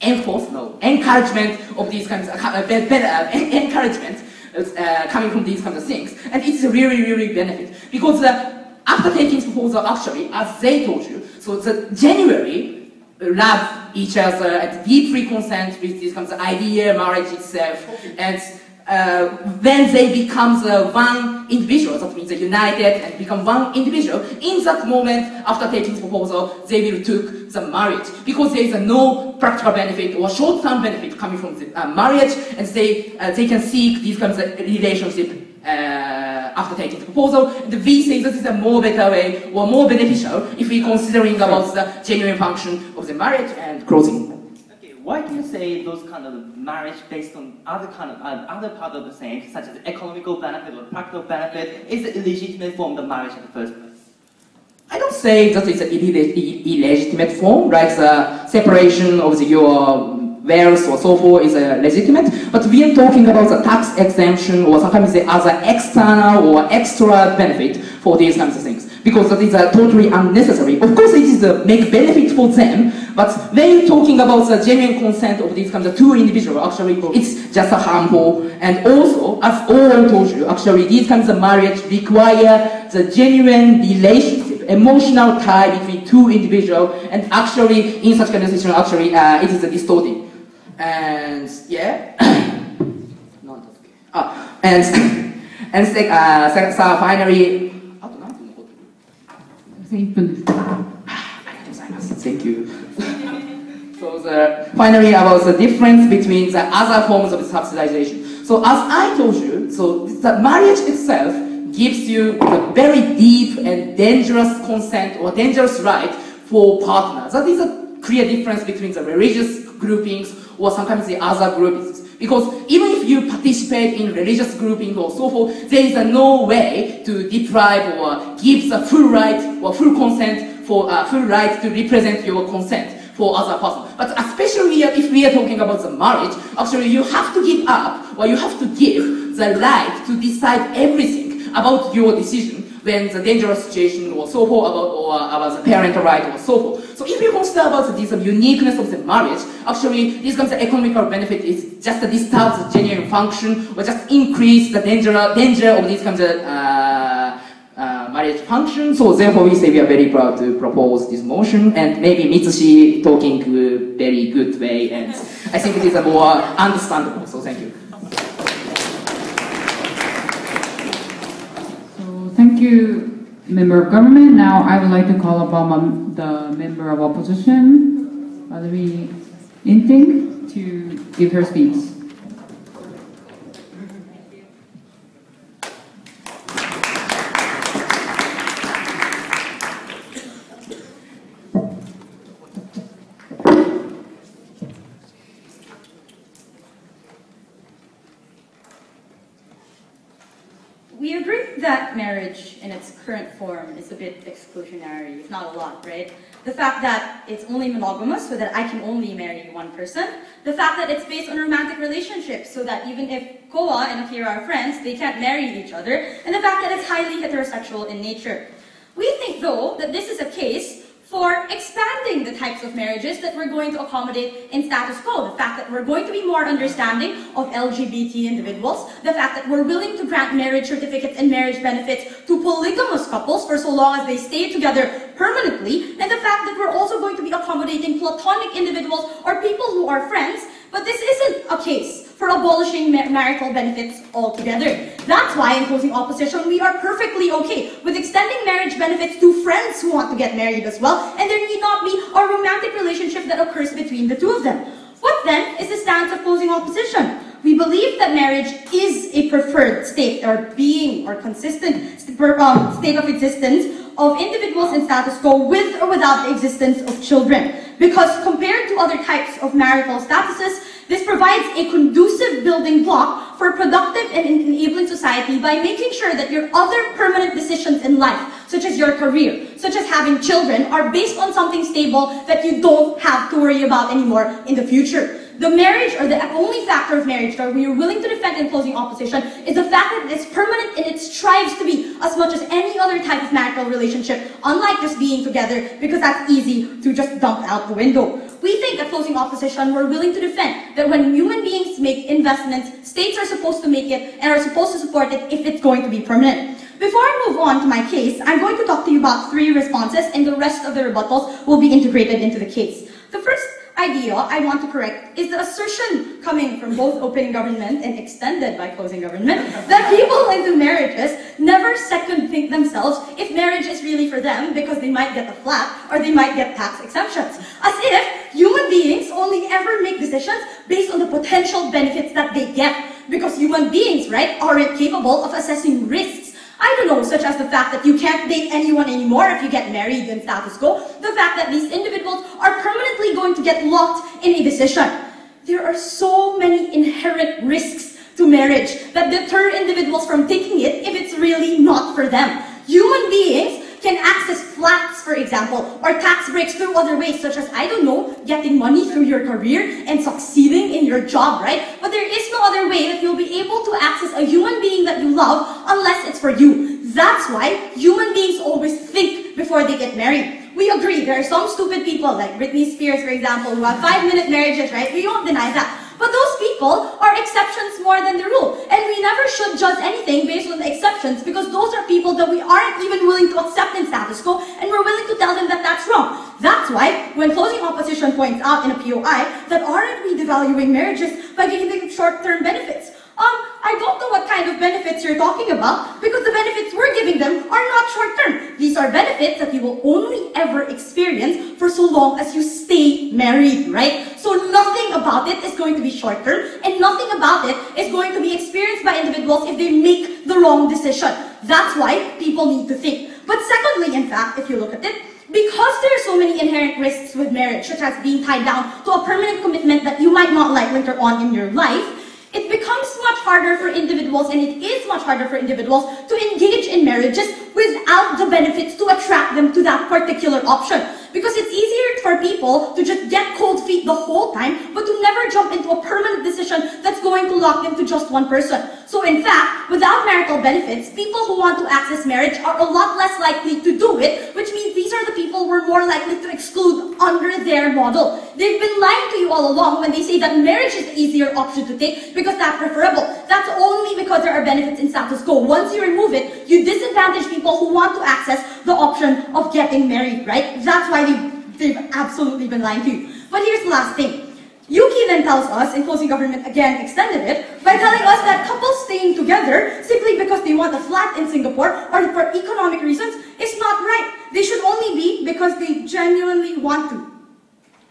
enforce, no, encouragement of these kinds of uh, uh, encouragement uh, coming from these kinds of things. And it's a really, really benefit. Because uh, after taking this proposal, actually, as they told you, so the January, love each other and deeply consent with this kind of idea, marriage itself, and uh, then they become the one individual, that means they united and become one individual. In that moment, after taking the proposal, they will took the marriage because there is no practical benefit or short-term benefit coming from the uh, marriage, and they uh, they can seek these kind of relationship after taking the proposal. The we says this is a more better way or more beneficial if we're considering about the genuine function of the marriage and closing. Okay, why do you say those kind of marriage based on other kind of uh, other part of the same, such as economical benefit or practical benefit, is an illegitimate form of marriage in the first place? I don't say that it's an illegitimate form, like the separation of the, your wealth or so forth is uh, legitimate, but we are talking about the tax exemption or sometimes the other external or extra benefit for these kinds of things, because that is uh, totally unnecessary. Of course, it is a make benefit for them, but when you're talking about the genuine consent of these kinds of two individuals, actually it's just a harmful. And also, as all told you, actually these kinds of marriage require the genuine relationship, emotional tie between two individuals, and actually in such kind of situation, actually uh, it is a distorting. And yeah, not okay. Oh, and and sec, uh, so finally, thank you. so the, finally about the difference between the other forms of subsidization. So as I told you, so the marriage itself gives you a very deep and dangerous consent or dangerous right for partner. That is a clear difference between the religious groupings or sometimes the other groupings. Because even if you participate in religious grouping or so forth, there is no way to deprive or give the full right or full consent for uh, full right to represent your consent for other person. But especially if we are talking about the marriage, actually you have to give up or you have to give the right to decide everything about your decision when the dangerous situation or so forth about or about the parental right or so forth. So if you consider about this uniqueness of the marriage, actually this comes of economical benefit is just to disturb the genuine function or just increase the danger danger of these kinds of uh, uh, marriage function. So therefore we say we are very proud to propose this motion and maybe Mitsushi talking uh, very good way and I think it is a more understandable. So thank you. So thank you, member of government. Now I would like to call upon the member of opposition, Valerie Inting, to give her speech. We agree that marriage in its current form is a bit exclusionary, if not a lot, right? The fact that it's only monogamous, so that I can only marry one person. The fact that it's based on romantic relationships, so that even if Koa and Akira are friends, they can't marry each other. And the fact that it's highly heterosexual in nature. We think, though, that this is a case for expanding the types of marriages that we're going to accommodate in status quo. The fact that we're going to be more understanding of LGBT individuals, the fact that we're willing to grant marriage certificates and marriage benefits to polygamous couples for so long as they stay together permanently, and the fact that we're also going to be accommodating platonic individuals or people who are friends, but this isn't a case for abolishing marital benefits altogether. That's why in closing opposition, we are perfectly okay with extending marriage benefits to friends who want to get married as well, and there need not be a romantic relationship that occurs between the two of them. What then is the stance of closing opposition? We believe that marriage is a preferred state or being or consistent um, state of existence of individuals in status quo with or without the existence of children. Because compared to other types of marital statuses, this provides a conducive building block for a productive and enabling society by making sure that your other permanent decisions in life, such as your career, such as having children, are based on something stable that you don't have to worry about anymore in the future. The marriage, or the only factor of marriage that we are willing to defend in closing opposition, is the fact that it's permanent and it strives to be as much as any other type of marital relationship, unlike just being together, because that's easy to just dump out the window. We think at closing opposition, we're willing to defend that when human beings make investments, states are supposed to make it and are supposed to support it if it's going to be permanent. Before I move on to my case, I'm going to talk to you about three responses, and the rest of the rebuttals will be integrated into the case. The first idea I want to correct is the assertion coming from both open government and extended by closing government that people into marriages never second think themselves if marriage is really for them because they might get a flat or they might get tax exemptions. As if human beings only ever make decisions based on the potential benefits that they get. Because human beings, right, aren't capable of assessing risks I don't know, such as the fact that you can't date anyone anymore if you get married in status quo, the fact that these individuals are permanently going to get locked in a decision. There are so many inherent risks to marriage that deter individuals from taking it if it's really not for them. Human beings can access flats, for example, or tax breaks through other ways, such as, I don't know, getting money through your career and succeeding in your job, right? But there is no other way that you'll be able to access a human being that you love unless it's for you. That's why human beings always think before they get married. We agree there are some stupid people like Britney Spears, for example, who have five-minute marriages, right? We won't deny that. But those people are exceptions more than the rule. And we never should judge anything based on the exceptions because those are people that we aren't even willing to accept in status quo and we're willing to tell them that that's wrong. That's why when closing opposition points out in a POI that aren't we devaluing marriages by giving them short-term benefits? Um, I don't know what kind of benefits you're talking about because the benefits we're giving them are not short term. These are benefits that you will only ever experience for so long as you stay married, right? So nothing about it is going to be short term and nothing about it is going to be experienced by individuals if they make the wrong decision. That's why people need to think. But secondly, in fact, if you look at it, because there are so many inherent risks with marriage, such as being tied down to a permanent commitment that you might not like later on in your life, it becomes much harder for individuals, and it is much harder for individuals to engage in marriages without the benefits to attract them to that particular option. Because it's easier for people to just get cold feet the whole time, but to never jump into a permanent decision that's going to lock them to just one person. So in fact, without marital benefits, people who want to access marriage are a lot less likely to do it, which means these are the people we're more likely to exclude under their model. They've been lying to you all along when they say that marriage is the easier option to take because that's preferable. That's only because there are benefits in status quo. Once you remove it, you disadvantage people who want to access the option of getting married, right? That's why they, they've absolutely been lying to you. But here's the last thing. Yuki then tells us, in closing government again extended it, by telling us that couples staying together simply because they want a flat in Singapore or for economic reasons is not right. They should only be because they genuinely want to.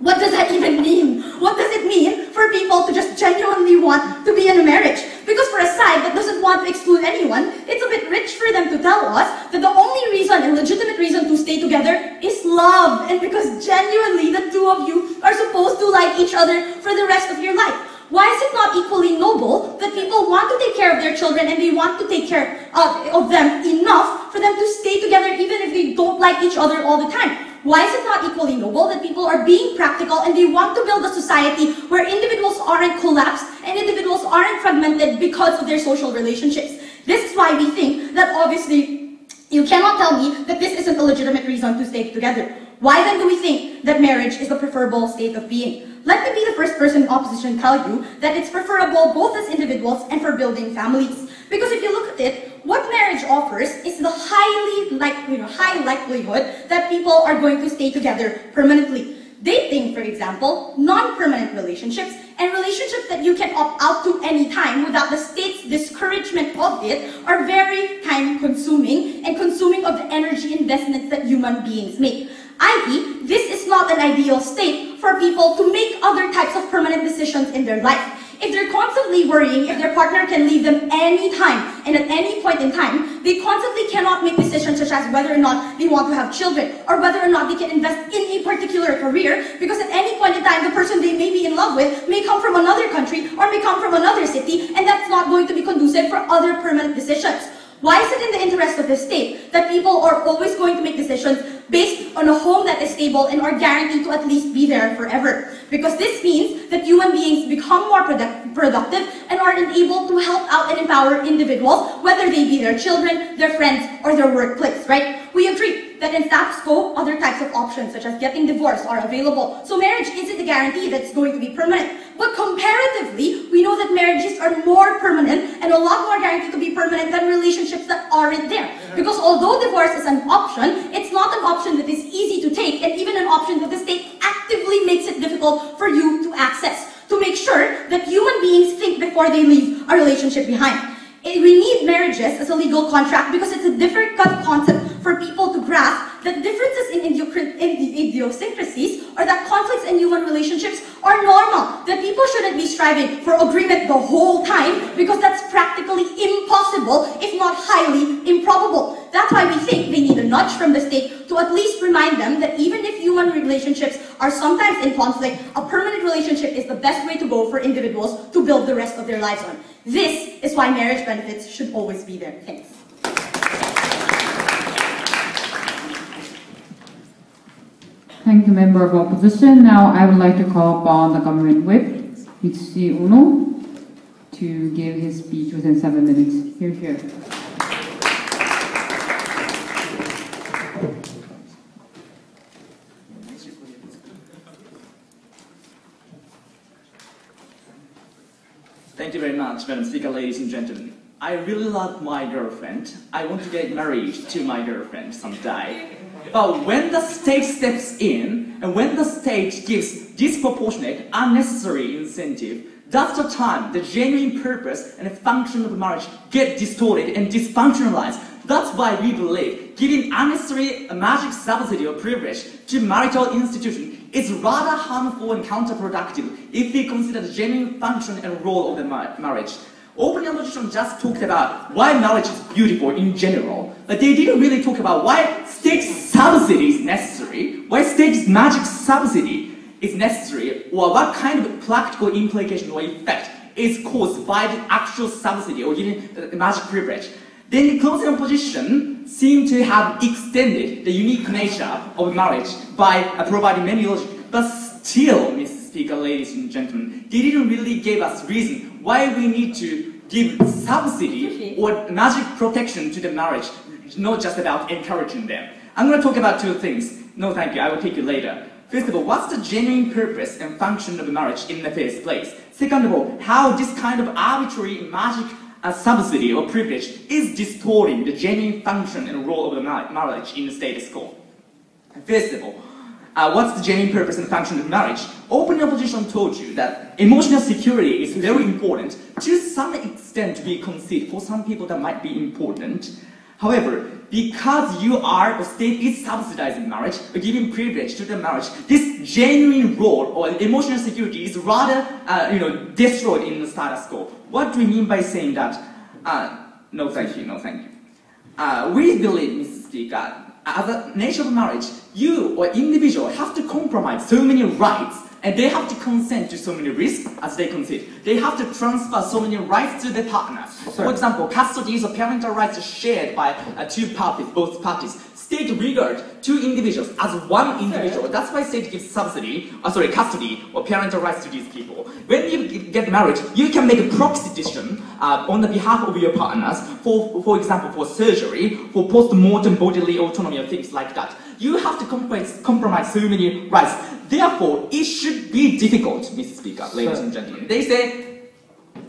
What does that even mean? What does it mean for people to just genuinely want to be in a marriage? Because for a side that doesn't want to exclude anyone, it's a bit rich for them to tell us that the only reason and legitimate reason to stay together is love. And because genuinely the two of you are supposed to like each other for the rest of your life. Why is it not equally noble that people want to take care of their children and they want to take care of, of them enough for them to stay together even if they don't like each other all the time? Why is it not equally noble that people are being practical and they want to build a society where individuals aren't collapsed and individuals aren't fragmented because of their social relationships? This is why we think that obviously you cannot tell me that this isn't a legitimate reason to stay together. Why then do we think that marriage is the preferable state of being? Let me be the first person in opposition to tell you that it's preferable both as individuals and for building families. Because if you look at it, what marriage offers is the highly like, you know, high likelihood that people are going to stay together permanently. Dating, for example, non-permanent relationships, and relationships that you can opt out to any time without the state's discouragement of it are very time-consuming and consuming of the energy investments that human beings make. I.e., this is not an ideal state for people to make other types of permanent decisions in their life. If they're constantly worrying if their partner can leave them anytime and at any point in time, they constantly cannot make decisions such as whether or not they want to have children or whether or not they can invest in a particular career because at any point in time, the person they may be in love with may come from another country or may come from another city and that's not going to be conducive for other permanent decisions. Why is it in the interest of the state that people are always going to make decisions based on a home that is stable and are guaranteed to at least be there forever? Because this means that human beings become more product productive and are able to help out and empower individuals, whether they be their children, their friends, or their workplace, right? We agree that in status quo, other types of options, such as getting divorced, are available. So marriage isn't a guarantee that it's going to be permanent. But comparatively, we know that marriages are more permanent and a lot more guaranteed to be permanent than relationships that aren't there. Because although divorce is an option, it's not an option that is easy to take and even an option that the state actively makes it difficult for you to access to make sure that human beings think before they leave a relationship behind. Eh, we need marriages as a legal contract because it's a different concept for people to grasp that differences in, idiosyncrasies or that conflicts in human relationships are normal. That people shouldn't be striving for agreement the whole time because that's practically impossible, if not highly improbable. That's why we think they need a nudge from the state to at least remind them that even if human relationships are sometimes in conflict, a permanent relationship is the best way to go for individuals to build the rest of their lives on. This is why marriage benefits should always be there. Thanks. Thank you, Member of Opposition. Now I would like to call upon the Government Whip, Mitsushi Uno, to give his speech within seven minutes. Here, here. Thank you very much, Madam Speaker, ladies and gentlemen. I really love my girlfriend. I want to get married to my girlfriend someday. But when the state steps in, and when the state gives disproportionate, unnecessary incentive, that's the time the genuine purpose and function of marriage get distorted and dysfunctionalized. That's why we believe giving unnecessary magic subsidy or privilege to marital institution is rather harmful and counterproductive if we consider the genuine function and role of the mar- marriage. Opening opposition just talked about why marriage is beautiful in general, but they didn't really talk about why state subsidy is necessary, why state magic subsidy is necessary, or what kind of practical implication or effect is caused by the actual subsidy or even the magic privilege. Then the closing opposition seemed to have extended the unique nature of marriage by uh, providing many logic, but still, Mr. Speaker, ladies and gentlemen, they didn't really give us reason why we need to give subsidy or magic protection to the marriage, not just about encouraging them. I'm going to talk about two things. No, thank you. I will take you later. First of all, what's the genuine purpose and function of marriage in the first place? Second of all, how this kind of arbitrary magic uh, subsidy or privilege is distorting the genuine function and role of the marriage in the status quo. First of all, uh, what's the genuine purpose and function of marriage? Open opposition told you that emotional security is very important to some extent to be considered. For some people, that might be important. However, because you are, the state is subsidizing marriage or giving privilege to the marriage, this genuine role or emotional security is rather, uh, you know, destroyed in the status quo. What do we mean by saying that? Uh, no, thank you, no, thank you. Uh, we believe, Mr. Speaker, as a nature of marriage, you or individual have to compromise so many rights and they have to consent to so many risks as they consent. They have to transfer so many rights to their partners. For example, custody or parental rights are shared by uh, two parties, both parties. State regard two individuals as one individual. That's why state gives subsidy, uh, sorry, custody or parental rights to these people. When you get married, you can make a proxy decision uh, on the behalf of your partners, for, for example, for surgery, for post-mortem bodily autonomy or things like that. You have to compromise, compromise so many rights. Therefore, it should be difficult, Mr. Speaker, ladies and gentlemen. They say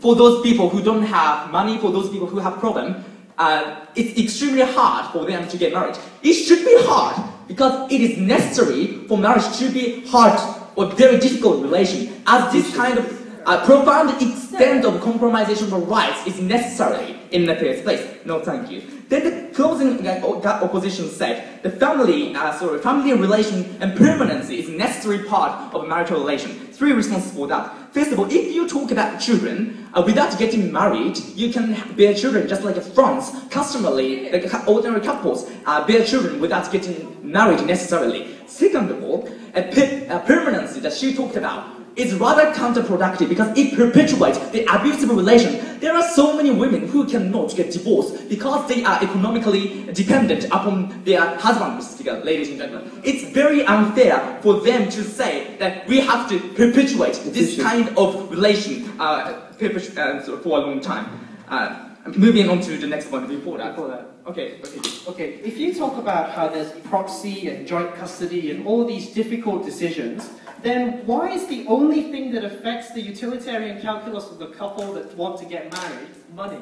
for those people who don't have money, for those people who have problem, uh, it's extremely hard for them to get married. It should be hard because it is necessary for marriage to be hard or very difficult relation, as this kind of uh, profound extent of compromisation of rights is necessary in the first place. No, thank you. Then the closing uh, opposition said the family, uh, sorry, family relation and permanency is a necessary part of marital relation. Three responses for that. First of all, if you talk about children uh, without getting married, you can bear children just like France. Customarily, like ordinary couples uh, bear children without getting married necessarily. Second of all, a, a permanency that she talked about is rather counterproductive because it perpetuates the abusive relation. There are so many women who cannot get divorced because they are economically dependent upon their husbands, ladies and gentlemen. It's very unfair for them to say that we have to perpetuate this kind of relation uh, uh, for a long time. Uh, moving on to the next point before that. Before that. Okay, okay. Okay, if you talk about how there's proxy and joint custody and all these difficult decisions, then why is the only thing that affects the utilitarian calculus of the couple that want to get married money?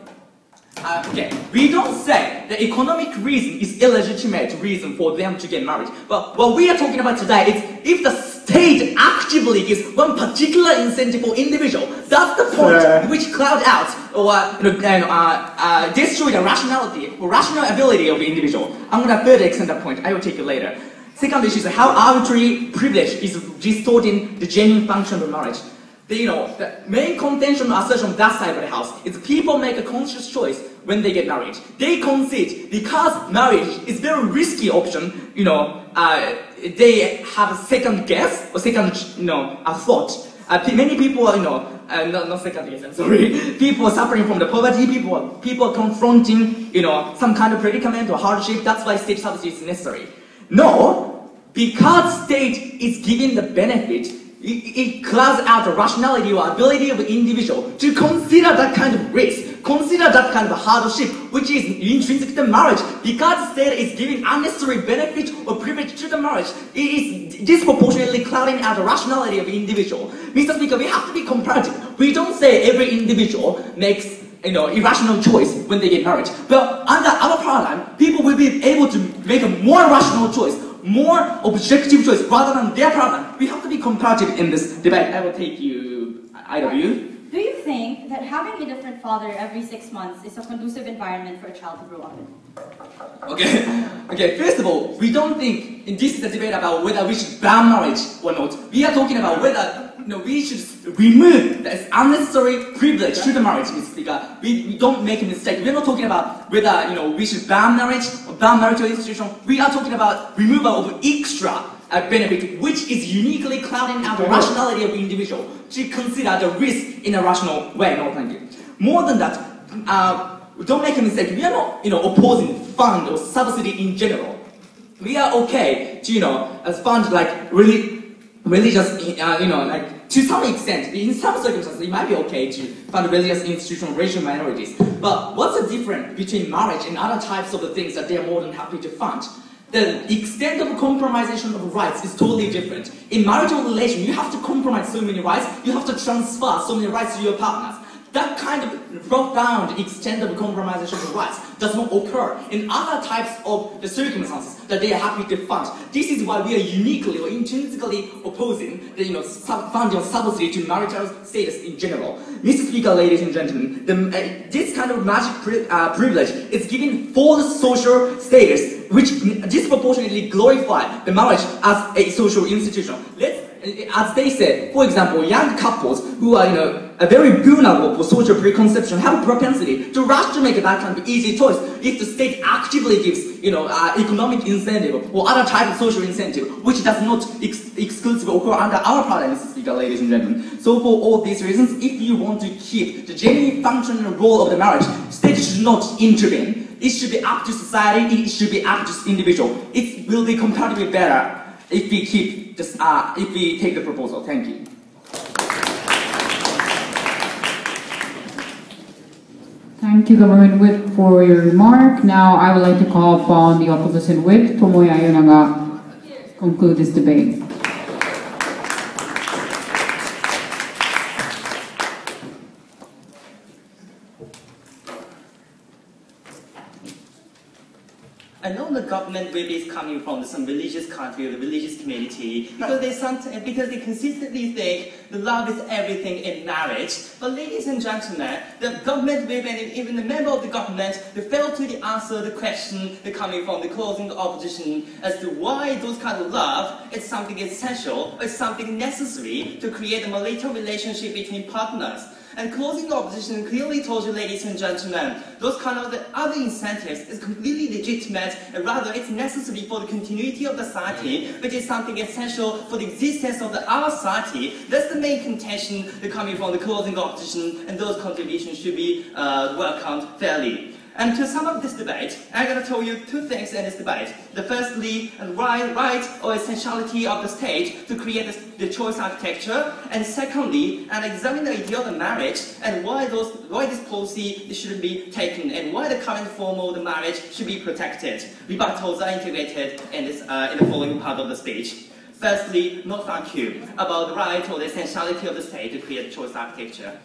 Uh, okay, we don't say the economic reason is illegitimate reason for them to get married. But what we are talking about today is if the state actively gives one particular incentive for individual, that's the point Fair. which cloud out or uh, you know, and, uh, uh, destroy the rationality or rational ability of the individual. I'm gonna further extend that point. I will take it later. Second issue is how arbitrary privilege is distorting the genuine function of marriage. The, you know, the main contention or assertion of that side of the house is people make a conscious choice when they get married. They concede because marriage is very risky option. You know, uh, they have a second guess or second, you know, a thought. Uh, many people, are, you know, uh, not, not second guess. I'm sorry. people suffering from the poverty. People, people confronting, you know, some kind of predicament or hardship. That's why state subsidy is necessary. No, because state is giving the benefit, it, it clouds out the rationality or ability of individual to consider that kind of risk consider that kind of hardship which is intrinsic to marriage because state is giving unnecessary benefit or privilege to the marriage. It is disproportionately clouding out the rationality of individual. Mr. Speaker, we have to be comparative. We don't say every individual makes you know, irrational choice when they get married. But under our paradigm, people will be able to make a more rational choice, more objective choice rather than their paradigm. We have to be comparative in this debate. I will take you, either of you. Do you think that having a different father every six months is a conducive environment for a child to grow up in? Okay, okay. First of all, we don't think in this is a debate about whether we should ban marriage or not. We are talking about whether know, we should remove this unnecessary privilege to the marriage. Speaker. We, we don't make a mistake. We're not talking about whether you know we should ban marriage or ban marital institution. We are talking about removal of extra uh, benefit, which is uniquely clouding out the rationality of the individual to consider the risk in a rational way. No, thank you. More than that, uh, don't make a mistake. We are not, you know, opposing fund or subsidy in general. We are okay to, you know, as fund like really religious, uh, you know, like to some extent, in some circumstances, it might be okay to fund religious institutions, racial minorities. But what's the difference between marriage and other types of the things that they are more than happy to fund? The extent of compromisation of rights is totally different. In marital relation, you have to compromise so many rights, you have to transfer so many rights to your partners. That kind of profound extent of compromisation of rights does not occur in other types of the circumstances that they are happy to fund. This is why we are uniquely or intrinsically opposing the you know, sub funding of subsidy to marital status in general. Mr. Speaker, ladies and gentlemen, the, uh, this kind of magic pri uh, privilege is giving false social status which disproportionately glorify the marriage as a social institution. Let's as they say, for example, young couples who are, you know, very vulnerable social preconception have a propensity to rush to make that kind of easy choice if the state actively gives, you know, uh, economic incentive or other type of social incentive, which does not ex exclusively occur under our paradigm, Mr. Speaker, ladies and gentlemen. So for all these reasons, if you want to keep the genuine function and role of the marriage, state should not intervene. It should be up to society, it should be up to individual. It will be comparatively better if we keep just uh, if we take the proposal. Thank you. Thank you, Government Whip, for your remark. Now, I would like to call upon the Opposition Whip, Tomoya Yonaga, to conclude this debate. I know the government really is coming from some religious country or the religious community because they some, because they consistently think the love is everything in marriage. But ladies and gentlemen, the government will and even the member of the government they fail to answer the question that coming from the closing opposition as to why those kind of love is something essential, is something necessary to create a marital relationship between partners. And closing the opposition clearly told you, ladies and gentlemen, those kind of the other incentives is completely legitimate, and rather it's necessary for the continuity of the society, which is something essential for the existence of the our society. That's the main contention coming from the closing opposition, and those contributions should be uh, welcomed fairly. And to sum up this debate, I'm going to tell you two things in this debate. The firstly, right, right or essentiality of the state to create this, the choice architecture, and secondly, and examine the idea of the marriage and why those, why this policy should be taken and why the current form of the marriage should be protected. Rebuttals are integrated in, this, uh, in the following part of the speech. Firstly, no thank you about the right or the essentiality of the state to create choice architecture.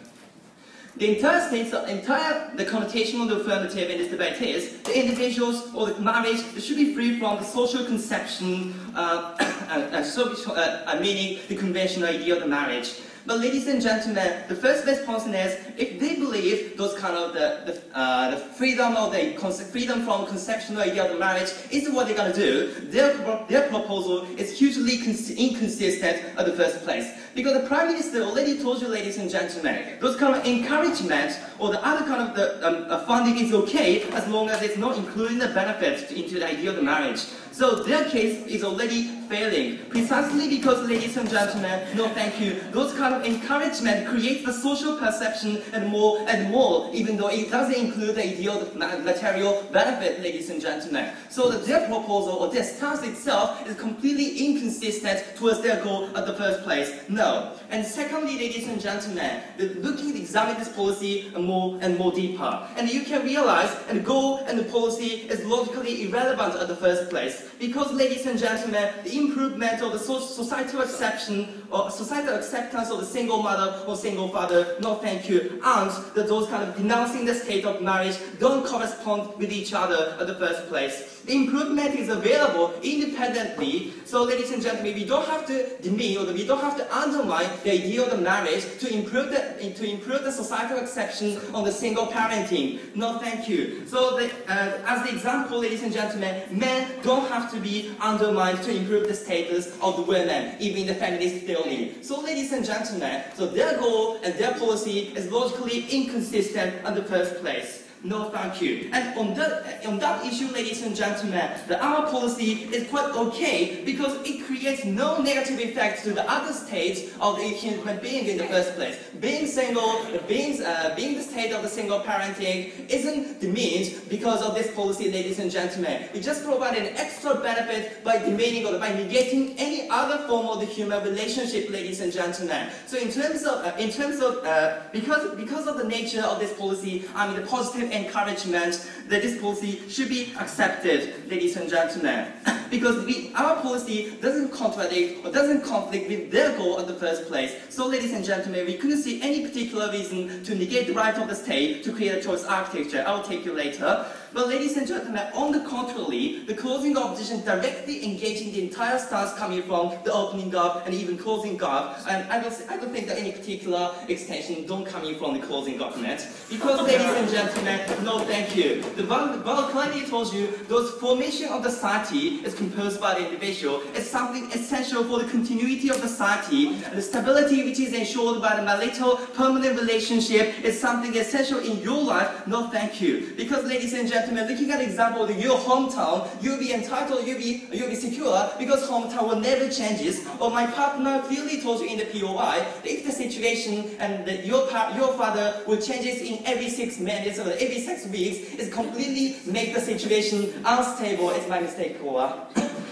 The entire state, the entire the connotation of the affirmative in this debate is the individuals or the marriage should be free from the social conception, uh, and, and social, uh, meaning the conventional idea of the marriage. But ladies and gentlemen, the first response is if they believe those kind of the, the, uh, the freedom of the freedom from conceptual idea of the marriage is what they're going to do, their, their proposal is hugely inconsistent at the first place. Because the Prime Minister already told you, ladies and gentlemen, those kind of encouragement or the other kind of the um, uh, funding is okay as long as it's not including the benefits into the idea of the marriage. So their case is already failing, precisely because, ladies and gentlemen, no thank you, those kind of encouragement creates the social perception and more and more, even though it doesn't include the ideal material benefit, ladies and gentlemen. So their proposal or their stance itself is completely inconsistent towards their goal at the first place. No. And secondly, ladies and gentlemen, looking to examining this policy more and more deeper, and you can realize and the goal and the policy is logically irrelevant at the first place. Because, ladies and gentlemen, the improvement of the societal acceptance or societal acceptance of the single mother or single father, no thank you, and that those kind of denouncing the state of marriage don't correspond with each other at the first place. Improvement is available independently. So, ladies and gentlemen, we don't have to demean or we don't have to undermine the idea of the marriage to improve the to improve the societal exceptions on the single parenting. No, thank you. So, the, uh, as the example, ladies and gentlemen, men don't have to be undermined to improve the status of the women, even in the feminist theory. So, ladies and gentlemen, so their goal and their policy is logically inconsistent in the first place. No, thank you. And on that, on that issue, ladies and gentlemen, the our policy is quite okay because it creates no negative effect to the other states of the human being in the first place. Being single, being, uh, being the state of the single parenting isn't demeaned because of this policy, ladies and gentlemen. We just provide an extra benefit by demeaning or by negating any other form of the human relationship, ladies and gentlemen. So in terms of, uh, in terms of, uh, because, because of the nature of this policy, I mean the positive encouragement that this policy should be accepted, ladies and gentlemen. because we, our policy doesn't contradict or doesn't conflict with their goal in the first place. So, ladies and gentlemen, we couldn't see any particular reason to negate the right of the state to create a choice architecture. I'll take you later. But, ladies and gentlemen, on the contrary, the closing opposition directly engaging the entire stance coming from the opening up and even closing up. And I don't, I don't think that any particular extension don't coming from the closing government. Because, ladies and gentlemen, no thank you. The Val clearly told you those formation of the society is composed by the individual. It's something essential for the continuity of the society. And the stability which is ensured by the marital permanent relationship is something essential in your life. No thank you. Because, ladies and gentlemen, looking at example of your hometown, you'll be entitled, you'll be, you'll be secure because hometown will never changes. But my partner clearly told you in the POI, that if the situation and that your, your father will changes in every six minutes or every six weeks, it completely make the situation unstable. It's my mistake, Koa.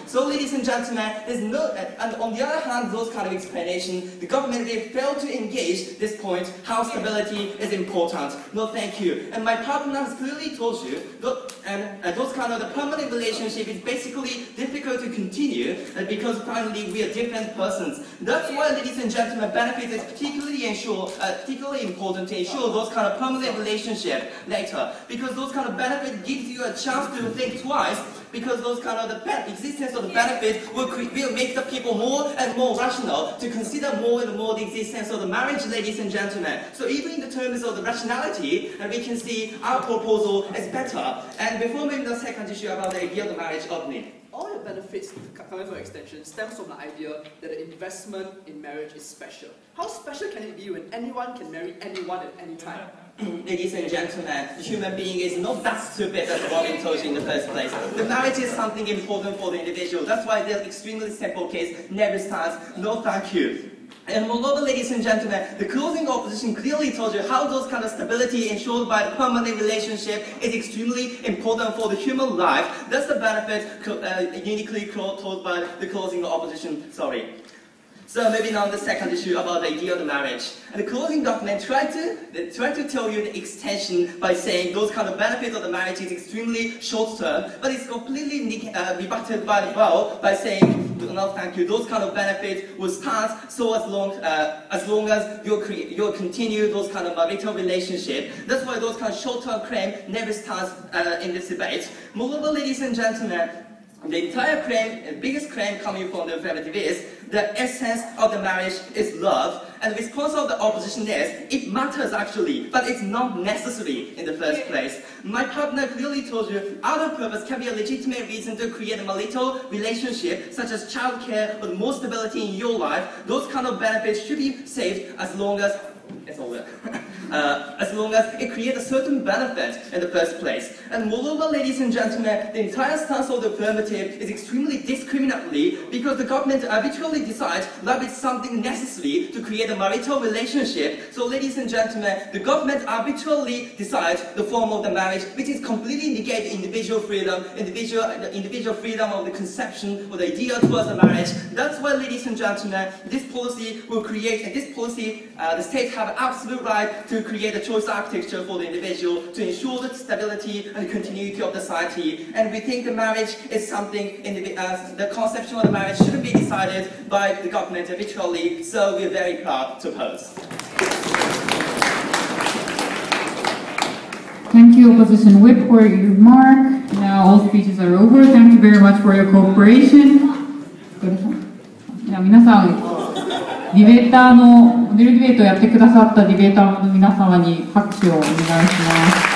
So, ladies and gentlemen, there's no, and on the other hand, those kind of explanation, the government they failed to engage this point, how stability is important. No, thank you. And my partner has clearly told you, that, and uh, those kind of the permanent relationship is basically difficult to continue uh, because finally we are different persons. That's why, ladies and gentlemen, benefits is particularly ensure, uh, particularly important to ensure those kind of permanent relationship later, because those kind of benefit gives you a chance to think twice because those kind of the existence of the benefit will, cre- will make the people more and more rational to consider more and more the existence of the marriage, ladies and gentlemen. So even in the terms of the rationality, and we can see our proposal is better. And before moving to the second issue about the idea of the marriage opening. All the benefits coming from extension stems from the idea that the investment in marriage is special. How special can it be when anyone can marry anyone at any time? Ladies and gentlemen, the human being is not that stupid as Robin told you in the first place. The marriage is something important for the individual. That's why the extremely simple case never starts. No, thank you. And moreover, ladies and gentlemen, the closing opposition clearly told you how those kind of stability ensured by the permanent relationship is extremely important for the human life. That's the benefit uh, uniquely told by the closing opposition. Sorry. So maybe now the second issue about the idea of the marriage. And the closing government tried to tried to tell you the extension by saying those kind of benefits of the marriage is extremely short term, but it's completely uh, rebutted by the well by saying no thank you. Those kind of benefits will start so as long uh, as long as you you continue those kind of marital relationship. That's why those kind of short term claim never starts uh, in this debate. Moreover, ladies and gentlemen, the entire claim, the biggest claim coming from the affirmative is the essence of the marriage is love. And the response of the opposition is, it matters actually, but it's not necessary in the first place. My partner clearly told you, other purpose can be a legitimate reason to create a marital relationship, such as childcare or more stability in your life. Those kind of benefits should be saved as long as it's over. uh, as long as it creates a certain benefit in the first place. And moreover, ladies and gentlemen, the entire stance of the affirmative is extremely discriminatory because the government arbitrarily decides love is something necessary to create a marital relationship. So, ladies and gentlemen, the government arbitrarily decides the form of the marriage, which is completely negate individual freedom, individual, individual freedom of the conception or the idea towards the marriage. That's why, ladies and gentlemen, this policy will create, and this policy, uh, the states have absolute right to create a choice architecture for the individual to ensure the stability and continuity of the society. And we think the marriage is something, in the, uh, the conception of the marriage shouldn't be decided by the government arbitrarily, so we're very proud to oppose. Thank you, Opposition Whip, for your remark. Now all speeches are over. Thank you very much for your cooperation. じゃあ皆さん、 ディベーターの、モデルディベートをやってくださったディベーターの皆様に拍手をお願いします。